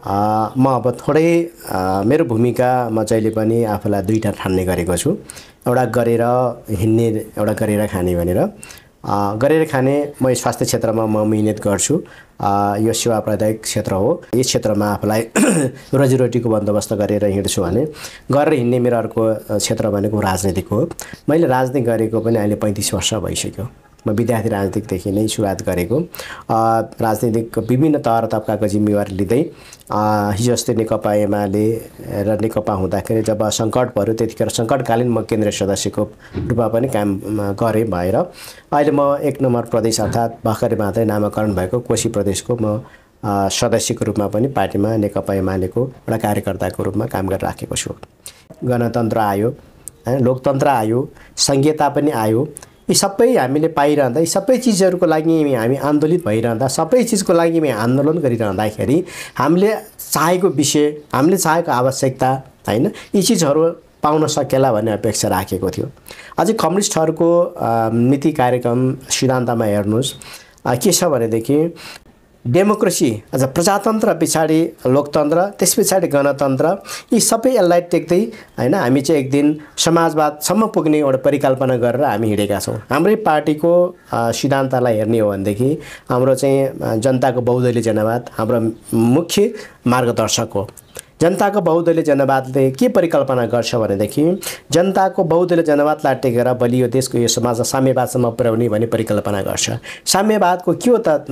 अ, म अब थोरै मेरो भूमिका म जहिले पनि आफूलाई दुईवटा ठान्ने गरेको छु। एउटा गरेर हिँड्ने एउटा गरेर खाने भनेर। गरेर खाने म स्वास्थ्य क्षेत्रमा म मिहिनेत गर्छु। यो सेवा प्रदायक क्षेत्र हो। यस क्षेत्रमा आफूलाई रोजीरोटीको बन्दोबस्त गरेर हिँड्छु भने गरेर हिँड्ने मेरो अर्को क्षेत्र भनेको राजनीतिक हो। मैले राजनीति गरेको पनि अहिले पैँतिस वर्ष भइसक्यो। म विद्यार्थी राजनीतिकदेखि नै सुरुवात गरेको। राजनीतिक विभिन्न तहर तबकाको जिम्मेवारी लिँदै हिजो अस्ति नेकपा एमाले र नेकपा हुँदाखेरि जब सङ्कट पऱ्यो त्यतिखेर सङ्कटकालीन म केन्द्रीय सदस्यको रूपमा पनि काम गरेँ भएर अहिले म एक नम्बर प्रदेश अर्थात् भर्खरै मात्रै नामाकरण भएको कोशी प्रदेशको म सदस्यको रूपमा पनि पार्टीमा नेकपा एमालेको एउटा कार्यकर्ताको रूपमा काम गरिराखेको छु। गणतन्त्र आयो होइन लोकतन्त्र आयो सङ्घीयता पनि आयो यी सबै हामीले पाइरहँदा यी सबै चिजहरूको लागि हामी आन्दोलित भइरहँदा सबै चिजको लागि हामी आन्दोलन गरिरहँदाखेरि हामीले चाहेको विषय हामीले चाहेको आवश्यकता होइन यी चिजहरू पाउन सकेला भन्ने अपेक्षा राखेको थियो। अझै कम्युनिस्टहरूको नीति कार्यक्रम सिद्धान्तमा हेर्नुहोस्। के छ भनेदेखि डेमोक्रेसी अझ प्रजातन्त्र पछाडि लोकतन्त्र त्यस पछाडि गणतन्त्र यी सबै यसलाई टेक्दै होइन हामी चाहिँ एक दिन समाजवादसम्म पुग्ने एउटा परिकल्पना गरेर हामी हिँडेका छौँ। हाम्रै पार्टीको सिद्धान्तलाई हेर्ने हो भनेदेखि हाम्रो चाहिँ जनताको बहुदलीय जनवाद हाम्रो मुख्य मार्गदर्शक हो। जनताको बहुदलीय जनवादले के परिकल्पना गर्छ भनेदेखि जनताको बहुदलीय जनवादलाई टेकेर बलियो देशको यो समाजलाई साम्यवादसम्म पुर्याउने भन्ने परिकल्पना गर्छ। साम्यवादको के हो त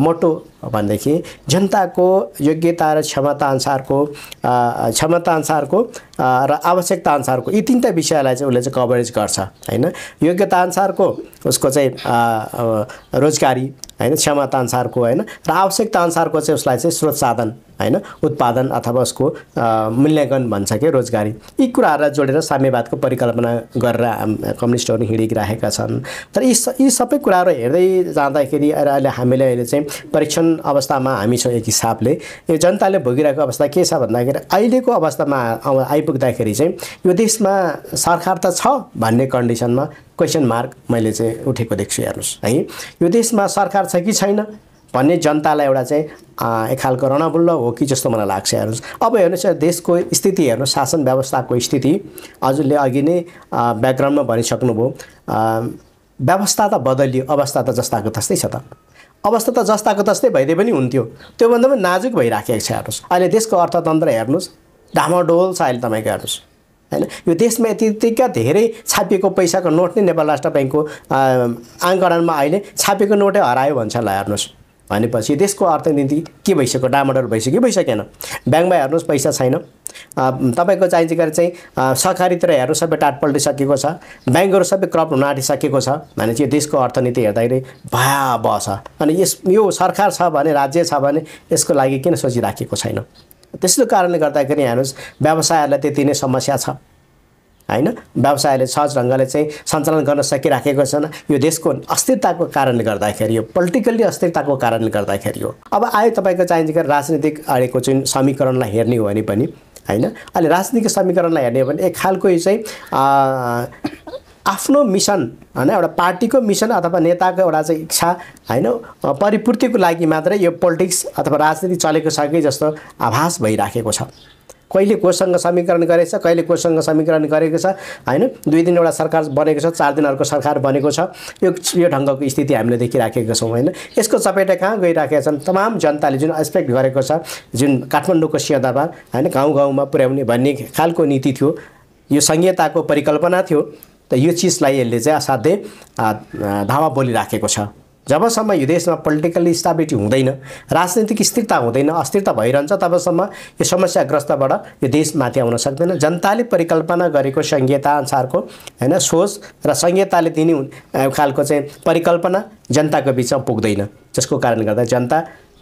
मोटो भनेदेखि जनताको योग्यता र क्षमता अनुसारको क्षमता अनुसारको र आवश्यकता अनुसारको यी तिनवटा विषयलाई चाहिँ उसले चाहिँ कभरेज गर्छ होइन? योग्यता अनुसारको उसको चाहिँ रोजगारी होइन? क्षमता अनुसारको होइन? र आवश्यकता अनुसारको चाहिँ उसलाई चाहिँ स्रोत साधन होइन? उत्पादन अथवा उसको मूल्याङ्कन भन्छ कि? रोजगारी। यी कुराहरूलाई जोडेर साम्यवादको परिकल्पना गरेर कम्युनिस्टहरू हिँडिरहेका छन्। तर यी यी सबै कुराहरू हेर्दै जाँदाखेरि अहिले हामीले अहिले चाहिँ परीक्षण अवस्थामा हामी छौँ एक हिसाबले। यो जनताले भोगिरहेको अवस्था के छ भन्दाखेरि अहिलेको अवस्थामा आइपुग्दाखेरि चाहिँ यो देशमा सरकार त छ भन्ने कन्डिसनमा क्वेसन मार्क मैले चाहिँ उठेको देख्छु हेर्नुहोस् है। यो देशमा सरकार छ कि छैन? भन्ने जनतालाई एउटा चाहिँ एक खालको रणबुल्ल हो कि जस्तो मलाई लाग्छ हेर्नुहोस्। अब हेर्नुहोस् देशको स्थिति हेर्नुहोस् शासन व्यवस्थाको स्थिति। हजुरले अघि नै ब्याकग्राउन्डमा भनिसक्नुभयो व्यवस्था त बदलियो अवस्था त जस्ताको तस्तै छ त। अवस्था त जस्ताको तस्तै भइदिए पनि हुन्थ्यो। त्योभन्दा पनि नाजुक भइराखेको छ हेर्नुहोस्। अहिले देशको अर्थतन्त्र हेर्नुहोस् डामाडोल छ अहिले तपाईँको हेर्नुहोस्। होइन? यो देशमा यतिका धेरै छापिएको पैसाको नोट नै नेपाल राष्ट्र ब्याङ्कको अ, आङ्कडानमा अहिले छापिएको नोटै हरायो भन्छ ल हेर्नुहोस्। भनेपछि देशको अर्थनीति के भइसक्यो? डामाडोल भइसक्यो। कि भइसकेन। ब्याङ्कमा हेर्नुहोस् पैसा छैन। तपाईँको चाहिँ गरी चाहिँ सहकारीतिर हेर्नु सबै टाट पल्टिसकेको छ। ब्याङ्कहरू सबै करप्ट हुन आँटिसकेको छ। भने चाहिँ देशको अर्थनीति हेर्दाखेरि भयावह छ। अनि यस यो सरकार छ भने राज्य छ भने यसको लागि किन सोचिराखेको छैन? त्यस्तो कारणले गर्दाखेरि हेर्नुहोस् व्यवसायहरूलाई त्यति नै समस्या छ। होइन? व्यवसायले सहज ढङ्गले चाहिँ सञ्चालन गर्न सकिराखेको छैन। यो देशको अस्थिरताको कारणले गर्दाखेरि हो। पोलिटिकल्ली अस्थिरताको कारणले गर्दाखेरि हो। अब आयो तपाईँको चाहिन्छ कि राजनीतिक अहिलेको जुन समीकरणलाई हेर्ने हो भने पनि होइन? अहिले राजनीतिक समीकरणलाई हेर्ने हो भने एक खालको यो चाहिँ आफ्नो मिसन होइन? एउटा पार्टीको मिसन अथवा नेताको एउटा चाहिँ इच्छा होइन? परिपूर्तिको लागि मात्रै यो पोलिटिक्स अथवा राजनीति चलेको छ कि जस्तो आभास भइराखेको छ। कहिले कोसँग समीकरण गरेको छ कहिले कोसँग समीकरण गरेको छ होइन? दुई दिन एउटा सरकार बनेको छ चार दिन अर्को सरकार बनेको छ। यो यो ढङ्गको स्थिति हामीले देखिराखेका छौँ होइन? यसको चपेटा कहाँ गइराखेका छन्? तमाम जनताले जुन एक्सपेक्ट गरेको छ जुन काठमाडौँको सिंहदरबार होइन? गाउँ गाउँमा पुर्याउने भन्ने खालको नीति थियो यो संहिताको परिकल्पना थियो। त यो चिजलाई यसले चाहिँ असाध्यै धावा बोलिराखेको छ। जबसम्म यो देशमा पोलिटिकल्ली स्टाबिलिटी हुँदैन राजनीतिक स्थिरता हुँदैन अस्थिरता भइरहन्छ तबसम्म यो समस्याग्रस्तबाट यो देशमाथि आउन सक्दैन। जनताले परिकल्पना गरेको अनुसारको होइन सोच र सङ्घीयताले दिने खालको चाहिँ परिकल्पना जनताको बिचमा पुग्दैन जसको कारणले गर्दा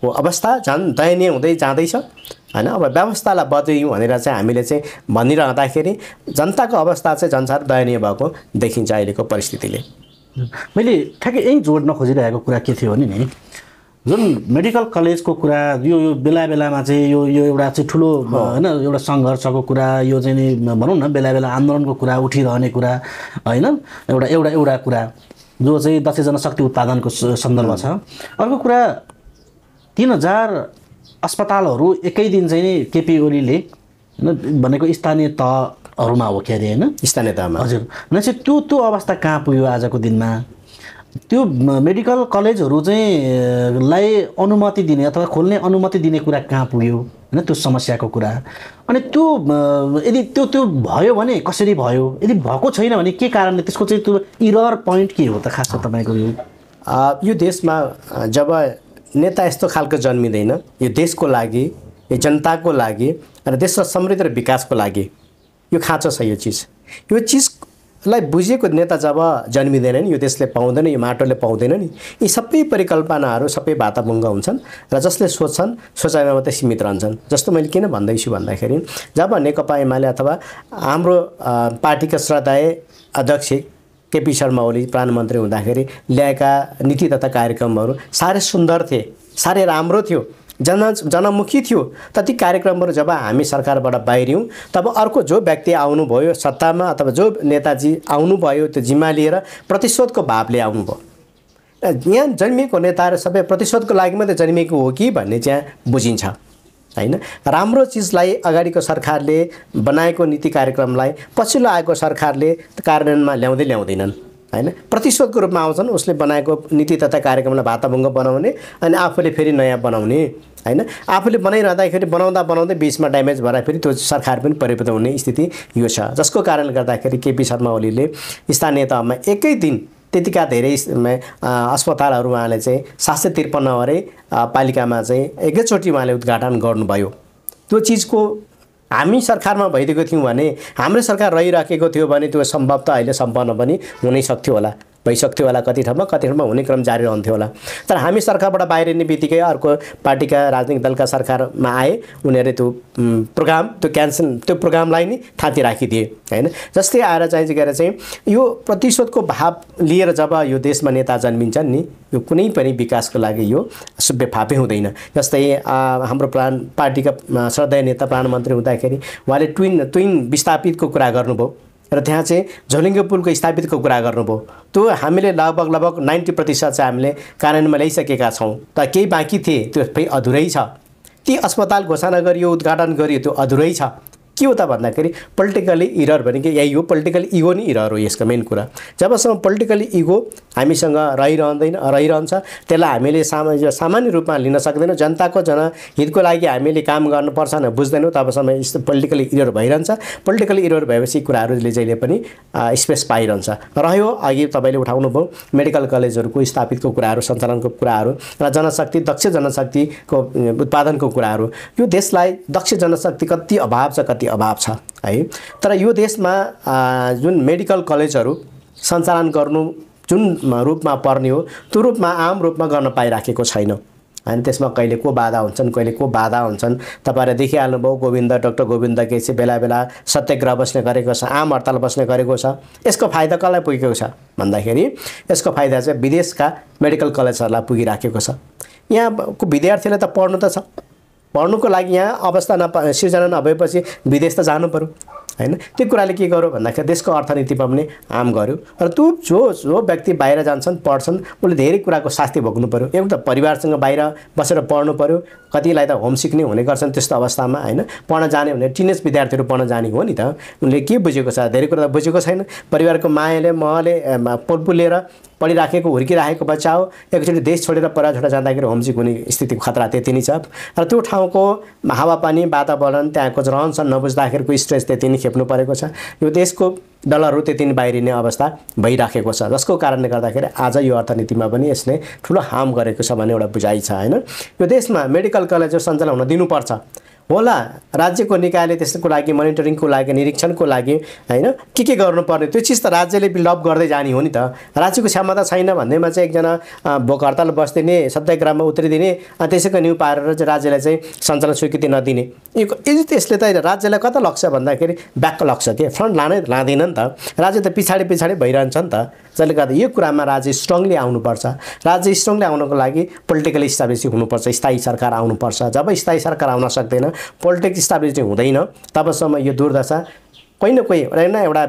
जनताको अवस्था झन् दयनीय हुँदै जाँदैछ। होइन अब व्यवस्थालाई बदलियौँ भनेर चाहिँ हामीले चाहिँ भनिरहँदाखेरि जनताको अवस्था चाहिँ झन्सार दयनीय भएको देखिन्छ अहिलेको परिस्थितिले। मैले ठ्याक्कै यहीँ जोड्न खोजिरहेको कुरा के थियो भने नि जुन मेडिकल कलेजको कुरा यो यो बेला बेलामा चाहिँ यो यो एउटा चाहिँ ठुलो होइन एउटा सङ्घर्षको कुरा यो चाहिँ नि भनौँ न बेला बेला आन्दोलनको कुरा उठिरहने कुरा होइन एउटा एउटा एउटा कुरा जो चाहिँ दक्ष जनशक्ति उत्पादनको सन्दर्भ छ। अर्को कुरा तिन हजार अस्पतालहरू एकै दिन चाहिँ नि केपी ओलीले होइन भनेको स्थानीय तहहरूमा हो के अरे होइन? स्थानीय तहमा। हजुर। भनेपछि त्यो त्यो अवस्था कहाँ पुग्यो आजको दिनमा? त्यो मेडिकल कलेजहरू चाहिँ लाई अनुमति दिने अथवा खोल्ने अनुमति दिने कुरा कहाँ पुग्यो? होइन त्यो समस्याको कुरा। अनि त्यो यदि त्यो त्यो भयो भने कसरी भयो? यदि भएको छैन भने के कारणले? त्यसको चाहिँ त्यो इरर पोइन्ट के हो त खास तपाईँको यो? देशमा जब नेता यस्तो खालको जन्मिँदैन। यो देशको लागि यो जनताको लागि र देश र समृद्धि र विकासको लागि। यो खाँचो छ यो चिज। यो चिजलाई बुझेको नेता जब जन्मिँदैन नि यो देशले पाउँदैन यो माटोले पाउँदैन नि। यी सबै परिकल्पनाहरू सबै भाताभुङ्ग हुन्छन् र जसले सोध्छन् सोचाइमा मात्रै सीमित रहन्छन्। जस्तो मैले किन भन्दैछु भन्दाखेरि जब नेकपा एमाले अथवा हाम्रो पार्टीका श्रद्धाय अध्यक्ष केपी शर्मा ओली प्रधानमन्त्री हुँदाखेरि ल्याएका नीति तथा कार्यक्रमहरू साह्रै सुन्दर थिए साह्रै राम्रो थियो। जन जनमुखी थियो। त ती कार्यक्रमहरू जब हामी सरकारबाट बाहिरियौँ तब अर्को जो व्यक्ति आउनुभयो सत्तामा अथवा जो नेताजी आउनुभयो त्यो जिम्मा लिएर प्रतिशोधको भावले आउनुभयो। यहाँ जन्मिएको नेताहरू सबै प्रतिशोधको लागि मात्रै जन्मिएको हो कि भन्ने चाहिँ बुझिन्छ। होइन? राम्रो चिजलाई अगाडिको सरकारले बनाएको नीति कार्यक्रमलाई पछिल्लो आएको सरकारले कार्यान्वयनमा ल्याउँदै ल्याउँदैनन् होइन? प्रतिशोधको रूपमा आउँछन् उसले बनाएको नीति तथा कार्यक्रमलाई भाताभुङ्ग बनाउने अनि आफूले फेरि नयाँ बनाउने होइन? आफूले बनाइरहँदाखेरि बनाउँदा बनाउँदै बिचमा ड्यामेज भएर फेरि त्यो सरकार पनि परिवर्तन हुने स्थिति यो छ। जसको कारणले गर्दाखेरि केपी शर्मा ओलीले स्थानीय तहमा एकै दिन त्यतिका धेरै अस्पतालहरू उहाँले चाहिँ सात सय त्रिपन्नवटै अ, पालिकामा चाहिँ एकैचोटि उहाँले उद्घाटन गर्नुभयो। त्यो चिजको हामी सरकारमा भइदिएको थियौँ भने हाम्रो सरकार रहिराखेको थियो भने त्यो सम्भव त अहिले सम्पन्न पनि हुनै सक्थ्यो होला। भइसक्थ्यो होला कति ठाउँमा कति ठाउँमा हुने क्रम जारी रहन्थ्यो होला। तर हामी सरकारबाट बाहिरिने बित्तिकै अर्को पार्टीका राजनीतिक दलका सरकारमा आए उनीहरूले त्यो प्रोग्राम त्यो क्यान्सल त्यो प्रोग्रामलाई नै थाँती राखिदिए होइन? जस्तै आएर चाहिँ गएर चाहिँ यो प्रतिशोधको भाव लिएर जब यो देशमा नेता जन्मिन्छन् नि यो कुनै पनि विकासको लागि यो सुब्बे फापे हुँदैन। जस्तै हाम्रो प्राण पार्टीका आ, श्रद्धेय नेता प्रधानमन्त्री हुँदाखेरि उहाँले ट्विन ट्विन विस्थापितको कुरा गर्नुभयो। र त्यहाँ चाहिँ झोलिङ्गे पुलको स्थापितको कुरा गर्नुभयो। त्यो हामीले लगभग लगभग नाइन्टी प्रतिशत चाहिँ हामीले कार्यान्वयनमा ल्याइसकेका छौँ। त केही बाँकी थिए त्यो फेरि अधुरै छ। ती अस्पताल घोषणा गरियो उद्घाटन गरियो त्यो अधुरै छ। के हो त भन्दाखेरि पोलिटिकली इरर भनेको यही हो। पोलिटिकल इगो नै इरर हो यसको मेन कुरा। जबसम्म पोलिटिकली इगो हामीसँग रहिरहँदैन रहिरहन्छ त्यसलाई हामीले सामा सामान्य रूपमा लिन सक्दैनौँ। जनताको जनहितको लागि हामीले काम गर्नुपर्छ भनेर बुझ्दैनौँ। तबसम्म यस्तो पोलिटिकली इरर भइरहन्छ। पोलिटिकली इरर भएपछि कुराहरूले जहिले पनि स्पेस पाइरहन्छ। रह्यो अघि तपाईँले उठाउनु भयो मेडिकल कलेजहरूको स्थापितको कुराहरू सञ्चालनको कुराहरू र जनशक्ति दक्ष जनशक्तिको उत्पादनको कुराहरू। यो देशलाई दक्ष जनशक्ति कति अभाव छ कति अभाव छ है। तर यो देशमा जुन मेडिकल कलेजहरू सञ्चालन गर्नु जुन रूपमा पर्ने हो त्यो रूपमा आम रूपमा गर्न पाइराखेको छैन। होइन त्यसमा कहिले को बाधा हुन्छन् कहिले को बाधा हुन्छन् तपाईँहरूले देखिहाल्नुभयो गोविन्द डक्टर गोविन्द केसी बेला बेला सत्याग्रह बस्ने गरेको छ आम हडताल बस्ने गरेको छ। यसको फाइदा कसलाई पुगेको छ भन्दाखेरि यसको फाइदा चाहिँ विदेशका मेडिकल कलेजहरूलाई पुगिराखेको छ। यहाँको विद्यार्थीलाई त पढ्नु त छ। पढ्नुको लागि यहाँ अवस्था नपा सिर्जना नभएपछि विदेश त जानु पऱ्यो होइन? त्यो कुराले के गर्यो भन्दाखेरि देशको अर्थनीतिमा पनि हार्म गर्यो। र त्यो जो जो व्यक्ति बाहिर जान्छन् पढ्छन् उसले धेरै कुराको शास्ति भोग्नु पऱ्यो एउटा त परिवारसँग बाहिर बसेर पढ्नु पऱ्यो कतिलाई त होमसिक नै हुने गर्छन् त्यस्तो अवस्थामा होइन? पढ्न जाने भने टिनेज विद्यार्थीहरू पढ्न जाने हो नि त। उनले के बुझेको छ? धेरै कुरा त बुझेको छैन। परिवारको मायाले महले पोलपुलेर पढिराखेको हुर्किराखेको बच्चा हो। एकचोटि देश छोडेर पर छोडेर जाँदाखेरि होमसिक हुने स्थितिको खतरा त्यति नै छ। र त्यो ठाउँको हावापानी वातावरण त्यहाँको रहनसहन नबुझ्दाखेरिको स्ट्रेस त्यति नै खेप्नु परेको छ। यो देशको डलरहरू त्यति नै बाहिरिने अवस्था भइराखेको छ। जसको कारणले गर्दाखेरि आज यो अर्थनीतिमा पनि यसले ठुलो हार्म गरेको छ भन्ने एउटा बुझाइ छ होइन? यो देशमा मेडिकल कलेजहरू सञ्चालन हुन दिनुपर्छ। होला। राज्यको निकायले त्यसको लागि मोनिटरिङको लागि निरीक्षणको लागि होइन के के गर्नुपर्ने? त्यो चिज त राज्यले बिल्डअप गर्दै जाने हो नि त। राज्यको क्षमता छैन भन्दैमा चाहिँ एकजना भोक हडताल बस्दिने सत्याग्रहमा उत्रिदिने अनि त्यसैको न्यु पारेर चाहिँ राज्यलाई चाहिँ सञ्चालन स्वीकृति नदिने। यो त्यसले त राज्यलाई कता लग्छ भन्दाखेरि ब्याक लग्छ के? फ्रन्ट लानै लाँदैन नि त। राज्य त पछाडि पछाडि भइरहन्छ नि त। जसले गर्दा यो कुरामा राज्य स्ट्रङली आउनुपर्छ। राज्य स्ट्रङली आउनको लागि पोलिटिकल इस्टाब्लिस हुनुपर्छ। स्थायी सरकार आउनुपर्छ। जब स्थायी सरकार आउन सक्दैन पोलिटिक्स इस्टाब्लिस हुँदैन। तबसम्म यो दुर्दशा कोही न कोही एउटा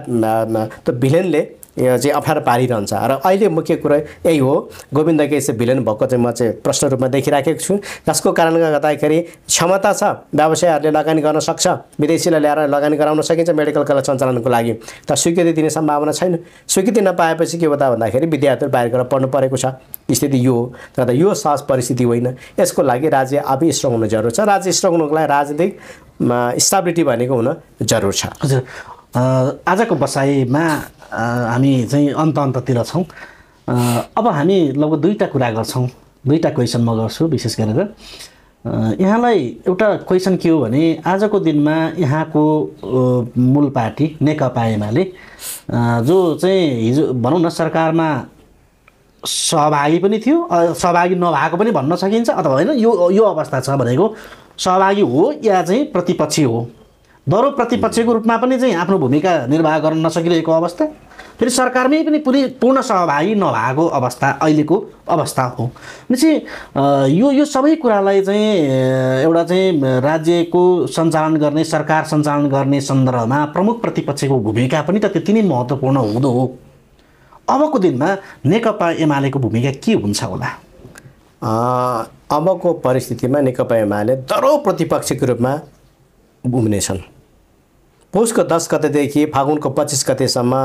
त्यो भिलेनले चाहिँ अप्ठ्यारो पारिरहन्छ। र अहिले मुख्य कुरा यही हो गोविन्द केसी भिलेन भएको चाहिँ म चाहिँ प्रश्न रूपमा देखिराखेको छु। जसको कारणले गर्दाखेरि क्षमता छ व्यवसायहरूले लगानी गर्न सक्छ विदेशीलाई ल्याएर लगानी गराउन सकिन्छ मेडिकल कलेज सञ्चालनको लागि। तर स्वीकृति दिने सम्भावना छैन। स्वीकृति नपाएपछि के हो भन्दाखेरि विद्यार्थीहरू बाहिर गएर पढ्नु परेको छ। स्थिति यो हो। तर यो सहज परिस्थिति होइन। यसको लागि राज्य आफै स्ट्रङ हुनु जरुर छ। राज्य स्ट्रङ हुनुको लागि राजनीतिक स्टाबिलिटी भनेको हुन जरुर छ। हजुर। आजको बसाइमा हामी चाहिँ अन्त अन्ततिर छौँ। अब हामी लगभग दुईवटा कुरा गर्छौँ। दुईवटा क्वेसन म गर्छु विशेष गरेर। यहाँलाई एउटा क्वेसन के हो भने आजको दिनमा यहाँको मूल पार्टी नेकपा एमाले जो चाहिँ हिजो भनौँ न सरकारमा सहभागी पनि थियो सहभागी नभएको पनि भन्न सकिन्छ अथवा होइन यो यो अवस्था छ भनेको सहभागी हो या चाहिँ प्रतिपक्षी हो? दरो प्रतिपक्षको रूपमा पनि चाहिँ आफ्नो भूमिका निर्वाह गर्न नसकिरहेको अवस्था। फेरि सरकारमै पनि पुरै पूर्ण सहभागी नभएको अवस्था अहिलेको अवस्था हो। भनेपछि यो यो सबै कुरालाई चाहिँ एउटा चाहिँ राज्यको सञ्चालन गर्ने सरकार सञ्चालन गर्ने सन्दर्भमा प्रमुख प्रतिपक्षको भूमिका पनि त त्यति नै महत्त्वपूर्ण हुँदो हो। अबको दिनमा नेकपा एमालेको भूमिका के हुन्छ होला? अबको परिस्थितिमा नेकपा एमाले दरो प्रतिपक्षको रूपमा उम्नेछन् पौषको दस गतेदेखि फागुनको पच्चिस गतेसम्म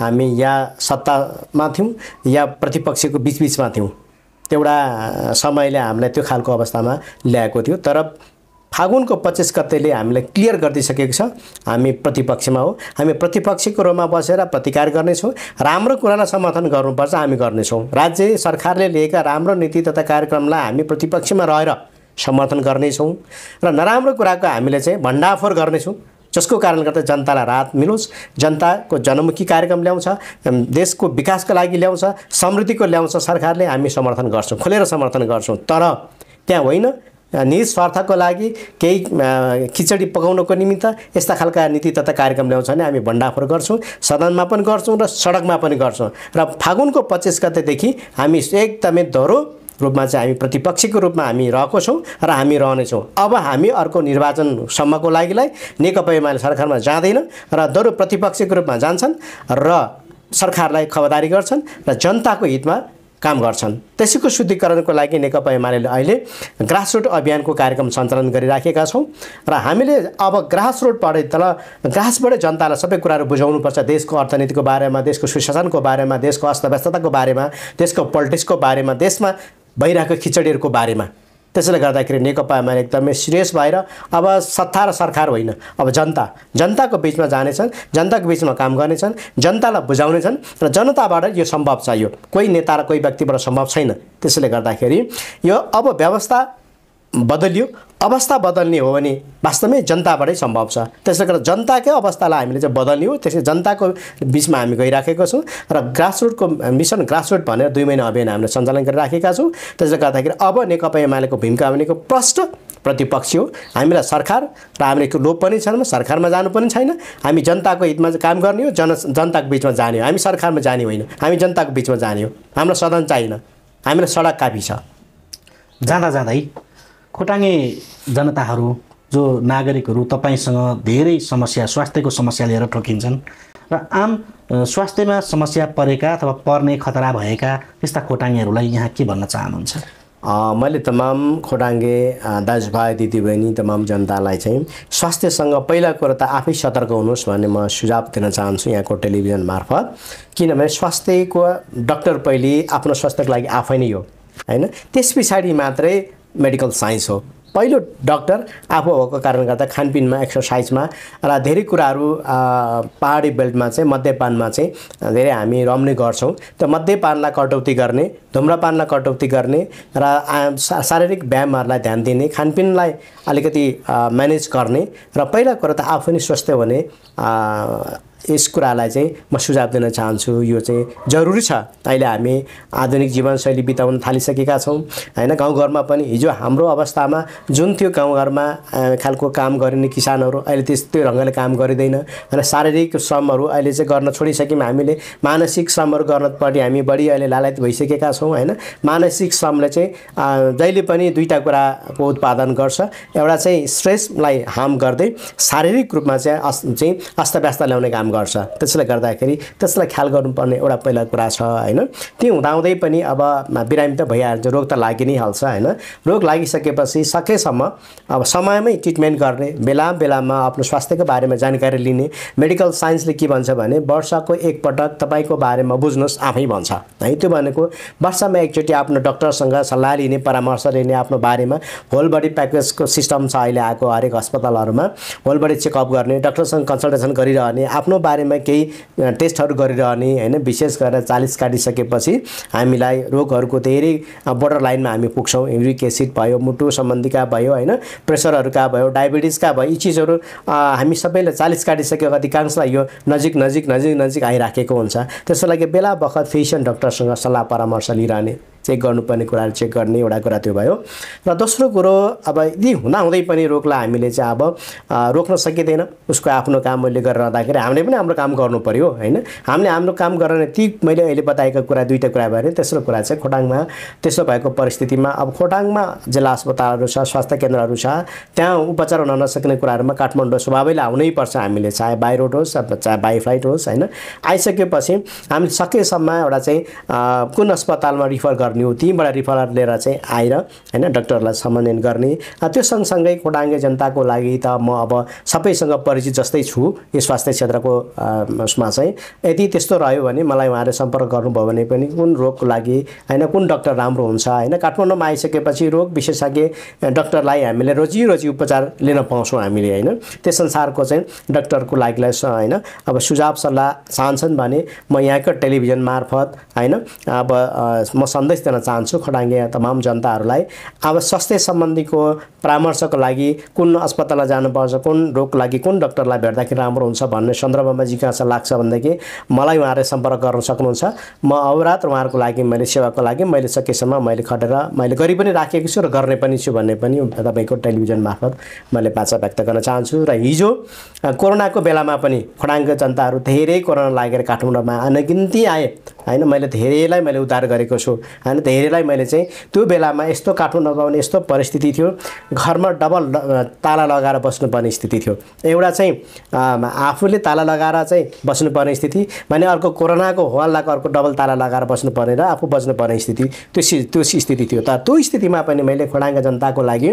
हामी या सत्तामा थियौँ या प्रतिपक्षको बिचबिचमा थियौँ। एउटा समयले हामीलाई त्यो खालको अवस्थामा ल्याएको थियो। तर फागुनको पच्चिस गतेले हामीलाई क्लियर गरिदिइसकेको छ हामी प्रतिपक्षमा हो। हामी प्रतिपक्षको रूपमा बसेर प्रतिकार गर्नेछौँ। राम्रो कुरालाई समर्थन गर्नुपर्छ हामी गर्नेछौँ। राज्य सरकारले लिएका राम्रो नीति तथा कार्यक्रमलाई हामी प्रतिपक्षमा रहेर समर्थन गर्नेछौँ। र नराम्रो कुराको हामीले चाहिँ भण्डाफोर गर्नेछौँ। जसको कारणले गर्दा जनतालाई राहत मिलोस् जनताको जनमुखी कार्यक्रम ल्याउँछ देशको विकासको लागि ल्याउँछ समृद्धिको ल्याउँछ सरकारले हामी समर्थन गर्छौँ खुलेर समर्थन गर्छौँ। तर त्यहाँ होइन निज स्वार्थको लागि केही खिचडी पकाउनको निमित्त यस्ता खालका नीति तथा कार्यक्रम ल्याउँछ भने हामी भण्डाफोर गर्छौँ सदनमा पनि गर्छौँ र सडकमा पनि गर्छौँ। र फागुनको पच्चिस गतेदेखि हामी एकदमै दोहोरो रूपमा चाहिँ हामी प्रतिपक्षीको रूपमा हामी रहेको छौँ र हामी रहनेछौँ। अब हामी अर्को निर्वाचनसम्मको लागिलाई नेकपा एमाले सरकारमा जाँदैन र दोहोरो प्रतिपक्षीको रूपमा जान्छन् र सरकारलाई खबरदारी गर्छन् र जनताको हितमा काम गर्छन्। त्यसैको शुद्धिकरणको लागि नेकपा एमाले अहिले ग्रासरुट अभियानको कार्यक्रम सञ्चालन गरिराखेका छौँ र हामीले अब ग्रासरुटबाटै तल ग्रासबाटै जनतालाई सबै कुराहरू बुझाउनुपर्छ। देशको अर्थनीतिको बारेमा देशको सुशासनको बारेमा देशको अर्थव्यवस्थाको बारेमा देशको पोलिटिक्सको बारेमा देशमा भइरहेको खिचडीहरूको बारेमा। त्यसैले गर्दाखेरि नेकपा एमाले एकदमै सिरियस भएर अब सत्ता र सरकार होइन अब जनता जनताको बिचमा जानेछन् जनताको बिचमा काम गर्नेछन् जनतालाई बुझाउनेछन् र जनताबाट यो सम्भव छ यो। कोही नेता र कोही व्यक्तिबाट सम्भव छैन। त्यसैले गर्दाखेरि यो अब व्यवस्था बदलियो। अवस्था बदल्ने हो भने वास्तवमै जनताबाटै सम्भव छ। त्यसले गर्दा जनताकै अवस्थालाई हामीले चाहिँ बदल्ने हो त्यसै जनताको बिचमा हामी गइराखेका छौँ र ग्रासरुटको मिसन ग्रासरुट भनेर दुई महिना अभियान हामीले सञ्चालन गरिराखेका छौँ। त्यसले गर्दाखेरि अब नेकपा एमालेको भूमिका भनेको प्रष्ट प्रतिपक्षी हो। हामीलाई सरकार र हामीको लोभ पनि छैन सरकारमा जानु पनि छैन। हामी जनताको हितमा चाहिँ काम गर्ने हो जन जनताको बिचमा जाने हो। हामी सरकारमा जाने होइन हामी जनताको बिचमा जाने हो। हाम्रो सदन चाहिएन। हामीलाई सडक काफी छ। जाँदा जाँदै खोटाङे जनताहरू जो नागरिकहरू तपाईँसँग धेरै समस्या स्वास्थ्यको समस्या लिएर ठोकिन्छन् र आम स्वास्थ्यमा समस्या परेका अथवा पर्ने खतरा भएका त्यस्ता खोटाङेहरूलाई यहाँ के भन्न चाहनुहुन्छ? मैले तमाम खोटाङ्गे दाजुभाइ दिदीबहिनी तमाम जनतालाई चाहिँ स्वास्थ्यसँग पहिला कुरो त आफै सतर्क हुनुहोस् भन्ने म सुझाव दिन चाहन्छु यहाँको टेलिभिजन मार्फत। किनभने स्वास्थ्यको डक्टर पहिले आफ्नो स्वास्थ्यको लागि आफै नै हो होइन? त्यस पछाडि मात्रै मेडिकल साइन्स हो। पहिलो डक्टर आफू भएको कारणले गर्दा खानपिनमा एक्सर्साइजमा र धेरै कुराहरू पहाडी बेल्टमा चाहिँ मध्यपानमा चाहिँ धेरै हामी रम्ने गर्छौँ। त्यो मध्यपानलाई कटौती गर्ने धुम्रपानलाई कटौती गर्ने र शारीरिक व्यायामहरूलाई ध्यान दिने खानपिनलाई अलिकति म्यानेज गर्ने र पहिला कुरो त आफू पनि स्वस्थ हुने यस कुरालाई चाहिँ म सुझाव दिन चाहन्छु। यो चाहिँ जरुरी छ। अहिले हामी आधुनिक जीवनशैली बिताउन थालिसकेका छौँ। होइन गाउँघरमा पनि हिजो हाम्रो अवस्थामा जुन थियो गाउँघरमा खालको काम गरिने किसानहरू अहिले त्यस्तै ढङ्गले काम गरिँदैन। होइन शारीरिक श्रमहरू अहिले चाहिँ गर्न छोडिसक्यौँ हामीले। मानसिक श्रमहरू गर्नपट्टि हामी बढी अहिले लालायत भइसकेका छौँ। होइन मानसिक श्रमले चाहिँ जहिले पनि दुईवटा कुराको उत्पादन गर्छ। एउटा चाहिँ स्ट्रेसलाई हार्म गर्दै शारीरिक रूपमा चाहिँ अस चाहिँ अस्तव्यस्त ल्याउने काम गर्छ। त्यसले गर्दाखेरि त्यसलाई ख्याल गर्नुपर्ने एउटा पहिला कुरा छ होइन? त्यो हुँदाहुँदै पनि अब बिरामी त भइहाल्छ रोग त लागि नै हाल्छ होइन? रोग लागिसकेपछि सकेसम्म अब समयमै ट्रिटमेन्ट गर्ने बेला बेलामा आफ्नो स्वास्थ्यको बारेमा जानकारी लिने मेडिकल साइन्सले के भन्छ भने वर्षको एकपटक तपाईँको बारेमा बुझ्नुहोस् आफै भन्छ। है त्यो भनेको वर्षमा एकचोटि आफ्नो डक्टरसँग सल्लाह लिने परामर्श लिने आफ्नो बारेमा होल बडी प्याकेजको सिस्टम छ अहिले आएको हरेक अस्पतालहरूमा। होल बडी चेकअप गर्ने डक्टरसँग कन्सल्टेसन गरिरहने आफ्नो बारेमा केही टेस्टहरू गरिरहने होइन विशेष गरेर चालिस काटिसकेपछि हामीलाई रोगहरूको धेरै बोर्डर लाइनमा हामी पुग्छौँ। युरिक एसिड भयो मुटु सम्बन्धीका भयो होइन प्रेसरहरूका भयो डायबिटिजका भयो यी चिजहरू हामी सबैले चालिस काटिसकेको अधिकांशलाई यो नजिक नजिक नजिक नजिक आइराखेको हुन्छ। त्यसको लागि बेला बखत फिजिसियन डक्टरसँग सल्लाह परामर्श लिइरहने। चेक गर्नुपर्ने कुराहरू चेक गर्ने एउटा कुरा त्यो भयो। र दोस्रो कुरो अब यदि हुँदाहुँदै पनि रोगलाई हामीले चाहिँ अब रोक्न सकिँदैन। उसको आफ्नो काम मैले गरेर रहँदाखेरि हामीले पनि हाम्रो काम गर्नु पऱ्यो होइन? हामीले हाम्रो काम गर्न ती मैले अहिले बताएका कुरा दुईवटा कुरा भयो भने तेस्रो कुरा चाहिँ खोटाङमा त्यसो भएको परिस्थितिमा अब खोटाङमा जिल्ला अस्पतालहरू छ स्वास्थ्य केन्द्रहरू छ त्यहाँ उपचार हुन नसक्ने कुराहरूमा काठमाडौँ स्वभावैले आउनै पर्छ हामीले चाहे बाई रोड होस् चाहे बाई फ्लाइट होस् होइन? आइसकेपछि हामीले सकेसम्म एउटा चाहिँ कुन अस्पतालमा रिफर गर्ने हो त्यहीँबाट रिफर लिएर चाहिँ आएर होइन डक्टरलाई सम्बन्धन गर्ने। त्यो सँगसँगै खोटाङ्गे जनताको लागि त म अब सबैसँग परिचित जस्तै छु यो स्वास्थ्य क्षेत्रको उसमा चाहिँ। यदि त्यस्तो रह्यो भने मलाई उहाँले सम्पर्क गर्नुभयो भने पनि कुन रोगको लागि होइन कुन डक्टर राम्रो हुन्छ होइन काठमाडौँमा आइसकेपछि रोग विशेषज्ञ डक्टरलाई हामीले रोजी रोजी उपचार लिन पाउँछौँ हामीले होइन। त्यस अनुसारको चाहिँ डक्टरको लागिलाई होइन अब सुझाव सल्लाह चाहन्छन् भने म यहाँको टेलिभिजन मार्फत होइन अब म सन्देश दिन चाहन्छु खडाङ्गे तमाम जनताहरूलाई। अब स्वास्थ्य सम्बन्धीको परामर्शको लागि कुन अस्पतालमा जानुपर्छ कुन रोगको लागि कुन डक्टरलाई भेट्दाखेरि राम्रो हुन्छ भन्ने सन्दर्भमा जिज्ञासा लाग्छ भनेदेखि मलाई उहाँले सम्पर्क गर्न सक्नुहुन्छ। म अवरात उहाँहरूको लागि मैले सेवाको लागि मैले सकेसम्म मैले खटेर मैले गरि पनि राखेको छु र गर्ने पनि छु भन्ने पनि तपाईँको टेलिभिजन मार्फत मैले बाचा व्यक्त गर्न चाहन्छु र हिजो कोरोनाको बेलामा पनि खोडाङको जनताहरू धेरै कोरोना लागेर काठमाडौँमा अनगिन्ती आए। होइन मैले धेरैलाई मैले उद्धार गरेको छु। होइन धेरैलाई मैले चाहिँ त्यो बेलामा यस्तो काठमाडौँमा पनि यस्तो परिस्थिति थियो। घरमा डबल ताला लगाएर बस्नुपर्ने स्थिति थियो। एउटा चाहिँ आफूले ताला लगाएर चाहिँ बस्नुपर्ने स्थिति भने अर्को कोरोनाको हल्लाको अर्को डबल ताला लगाएर बस्नुपर्ने र आफू बस्नुपर्ने स्थिति त्यो त्यो स्थिति थियो। तर त्यो स्थितिमा पनि मैले खोडाङ्गा जनताको लागि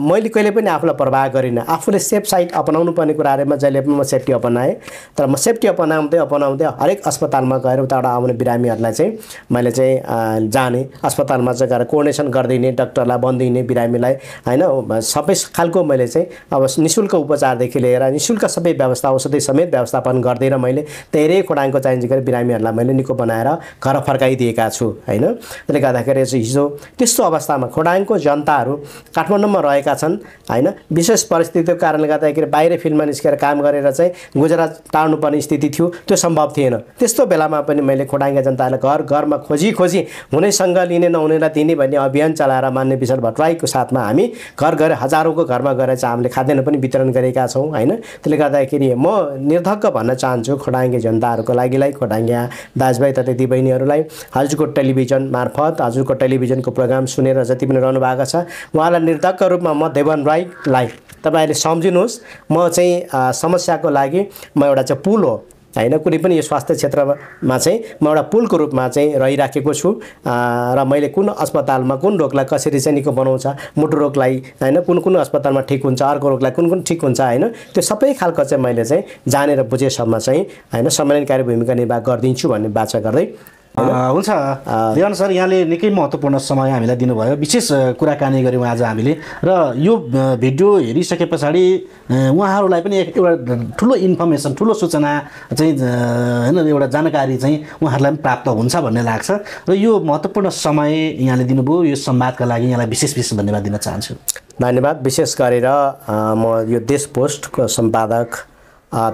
मैले कहिले पनि आफूलाई प्रवाह गरिनँ। आफूले सेफ साइड अपनाउनु पर्ने कुराहरूमा जहिले पनि म सेफ्टी अपनाएँ। तर म सेफ्टी अपनाउँदै अपनाउँदै हरेक अस्पतालमा गएर उताबाट आउने बिरामीहरूलाई चाहिँ मैले चाहिँ जाने अस्पतालमा चाहिँ गएर कोर्डिनेसन गरिदिने डक्टरलाई भनिदिने बिरामीलाई होइन सबै खालको मैले चाहिँ अब नि शुल्क उपचारदेखि लिएर नि शुल्क सबै व्यवस्था औषधि समेत व्यवस्थापन गरिदिएर मैले धेरै खोडाङको चाहिन्छ गरी बिरामीहरूलाई मैले निको बनाएर घर फर्काइदिएका छु होइन। त्यसले गर्दाखेरि चाहिँ हिजो त्यस्तो अवस्थामा खोडाङको जनताहरू काठमाडौँमा रहेका छन् होइन। विशेष परिस्थितिको कारणले गर्दाखेरि बाहिर फिल्डमा निस्केर काम गरेर चाहिँ गुजरात टार्नुपर्ने स्थिति थियो त्यो सम्भव थिएन। त्यस्तो बेलामा पनि मैले खोडाङ्गा जनतालाई घर घरमा खोजी खोजी हुनेसँग लिने नहुनेलाई दिने भन्ने अभियान चलाएर मान्य विशाल भट्टराईको साथमा हामी घर घर हजारौँको घरमा गएर चाहिँ हामीले खाद्यान्न पनि वितरण गरेका छौँ होइन? त्यसले गर्दाखेरि म निर्धक्क भन्न चाहन्छु खोटाङ्गे जनताहरूको लागिलाई खोटाङ्गे दाजुभाइ तथा दिदीबहिनीहरूलाई। हजुरको टेलिभिजन मार्फत हजुरको टेलिभिजनको प्रोग्राम सुनेर जति पनि रहनु भएको छ उहाँलाई निर्धक्क रूपमा म देवन राईलाई तपाईँहरूले सम्झिनुहोस्। म चाहिँ समस्याको लागि म एउटा चाहिँ पुल हो। होइन कुनै पनि यो स्वास्थ्य क्षेत्रमा चाहिँ म एउटा पुलको रूपमा चाहिँ रहिराखेको छु। र मैले कुन अस्पतालमा कुन रोगलाई कसरी चाहिँ निको बनाउँछ मुटु रोगलाई होइन कुन कुन अस्पतालमा ठिक हुन्छ अर्को रोगलाई कुन कुन ठिक हुन्छ होइन त्यो सबै खालको चाहिँ मैले चाहिँ जानेर बुझेसम्म चाहिँ होइन सम्मेलनकारी भूमिका निर्वाह गरिदिन्छु भन्ने बाचा गर्दै हुन्छ। देवान सर यहाँले निकै महत्त्वपूर्ण समय हामीलाई दिनुभयो। विशेष कुराकानी गऱ्यौँ आज हामीले। र यो भिडियो हेरिसके पछाडि उहाँहरूलाई पनि एउटा ठुलो इन्फर्मेसन ठुलो सूचना चाहिँ होइन एउटा जानकारी चाहिँ उहाँहरूलाई पनि प्राप्त हुन्छ भन्ने लाग्छ। र यो महत्त्वपूर्ण समय यहाँले दिनुभयो। यो संवादका लागि यहाँलाई विशेष विशेष धन्यवाद दिन चाहन्छु। धन्यवाद। विशेष गरेर म यो देश पोस्टको सम्पादक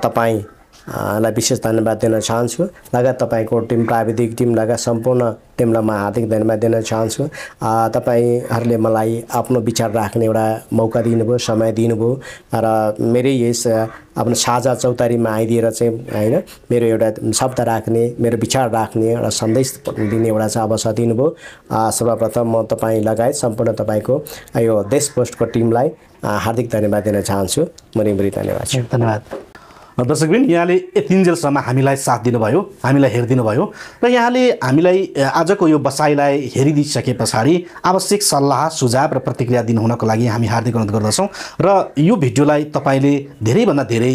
तपाईँ लाई विशेष धन्यवाद दिन चाहन्छु। लगायत तपाईँको टिम प्राविधिक टिम लगायत सम्पूर्ण टिमलाई म हार्दिक धन्यवाद दिन चाहन्छु। तपाईँहरूले मलाई आफ्नो विचार राख्ने एउटा मौका दिनुभयो समय दिनुभयो र मेरै यस आफ्नो साझा चौतारीमा आइदिएर चाहिँ होइन मेरो एउटा शब्द राख्ने मेरो विचार राख्ने एउटा सन्देश दिने एउटा चाहिँ अवसर दिनुभयो। सर्वप्रथम म तपाईँ लगायत सम्पूर्ण तपाईँको यो देश पोस्टको टिमलाई हार्दिक धन्यवाद दिन चाहन्छु। मरिमरी धन्यवाद। धन्यवाद। दर्शकबिन यहाँले यतिन्जेलसम्म हामीलाई साथ दिनुभयो हामीलाई हेरिदिनु भयो र यहाँले हामीलाई आजको यो बसाइलाई हेरिदिइसके पछाडि आवश्यक सल्लाह सुझाव र प्रतिक्रिया दिनुहुनको लागि हामी हार्दिक अनुरोध गर्दछौँ र यो भिडियोलाई तपाईँले धेरैभन्दा धेरै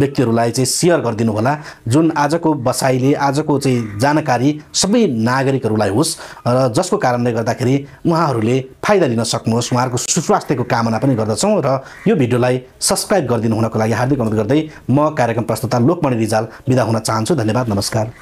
व्यक्तिहरूलाई चाहिँ सेयर गरिदिनु होला। जुन आजको बसाइले आजको चाहिँ जानकारी सबै नागरिकहरूलाई होस् र जसको कारणले गर्दाखेरि उहाँहरूले फाइदा लिन सक्नुहोस् उहाँहरूको सुस्वास्थ्यको कामना पनि गर्दछौँ र यो भिडियोलाई सब्सक्राइब गरिदिनु हुनको लागि हार्दिक अनुरोध गर्दै म कार्यक्रम प्रस्तुता लोकमणि रिजाल बिदा हुन चाहन्छु। धन्यवाद नमस्कार।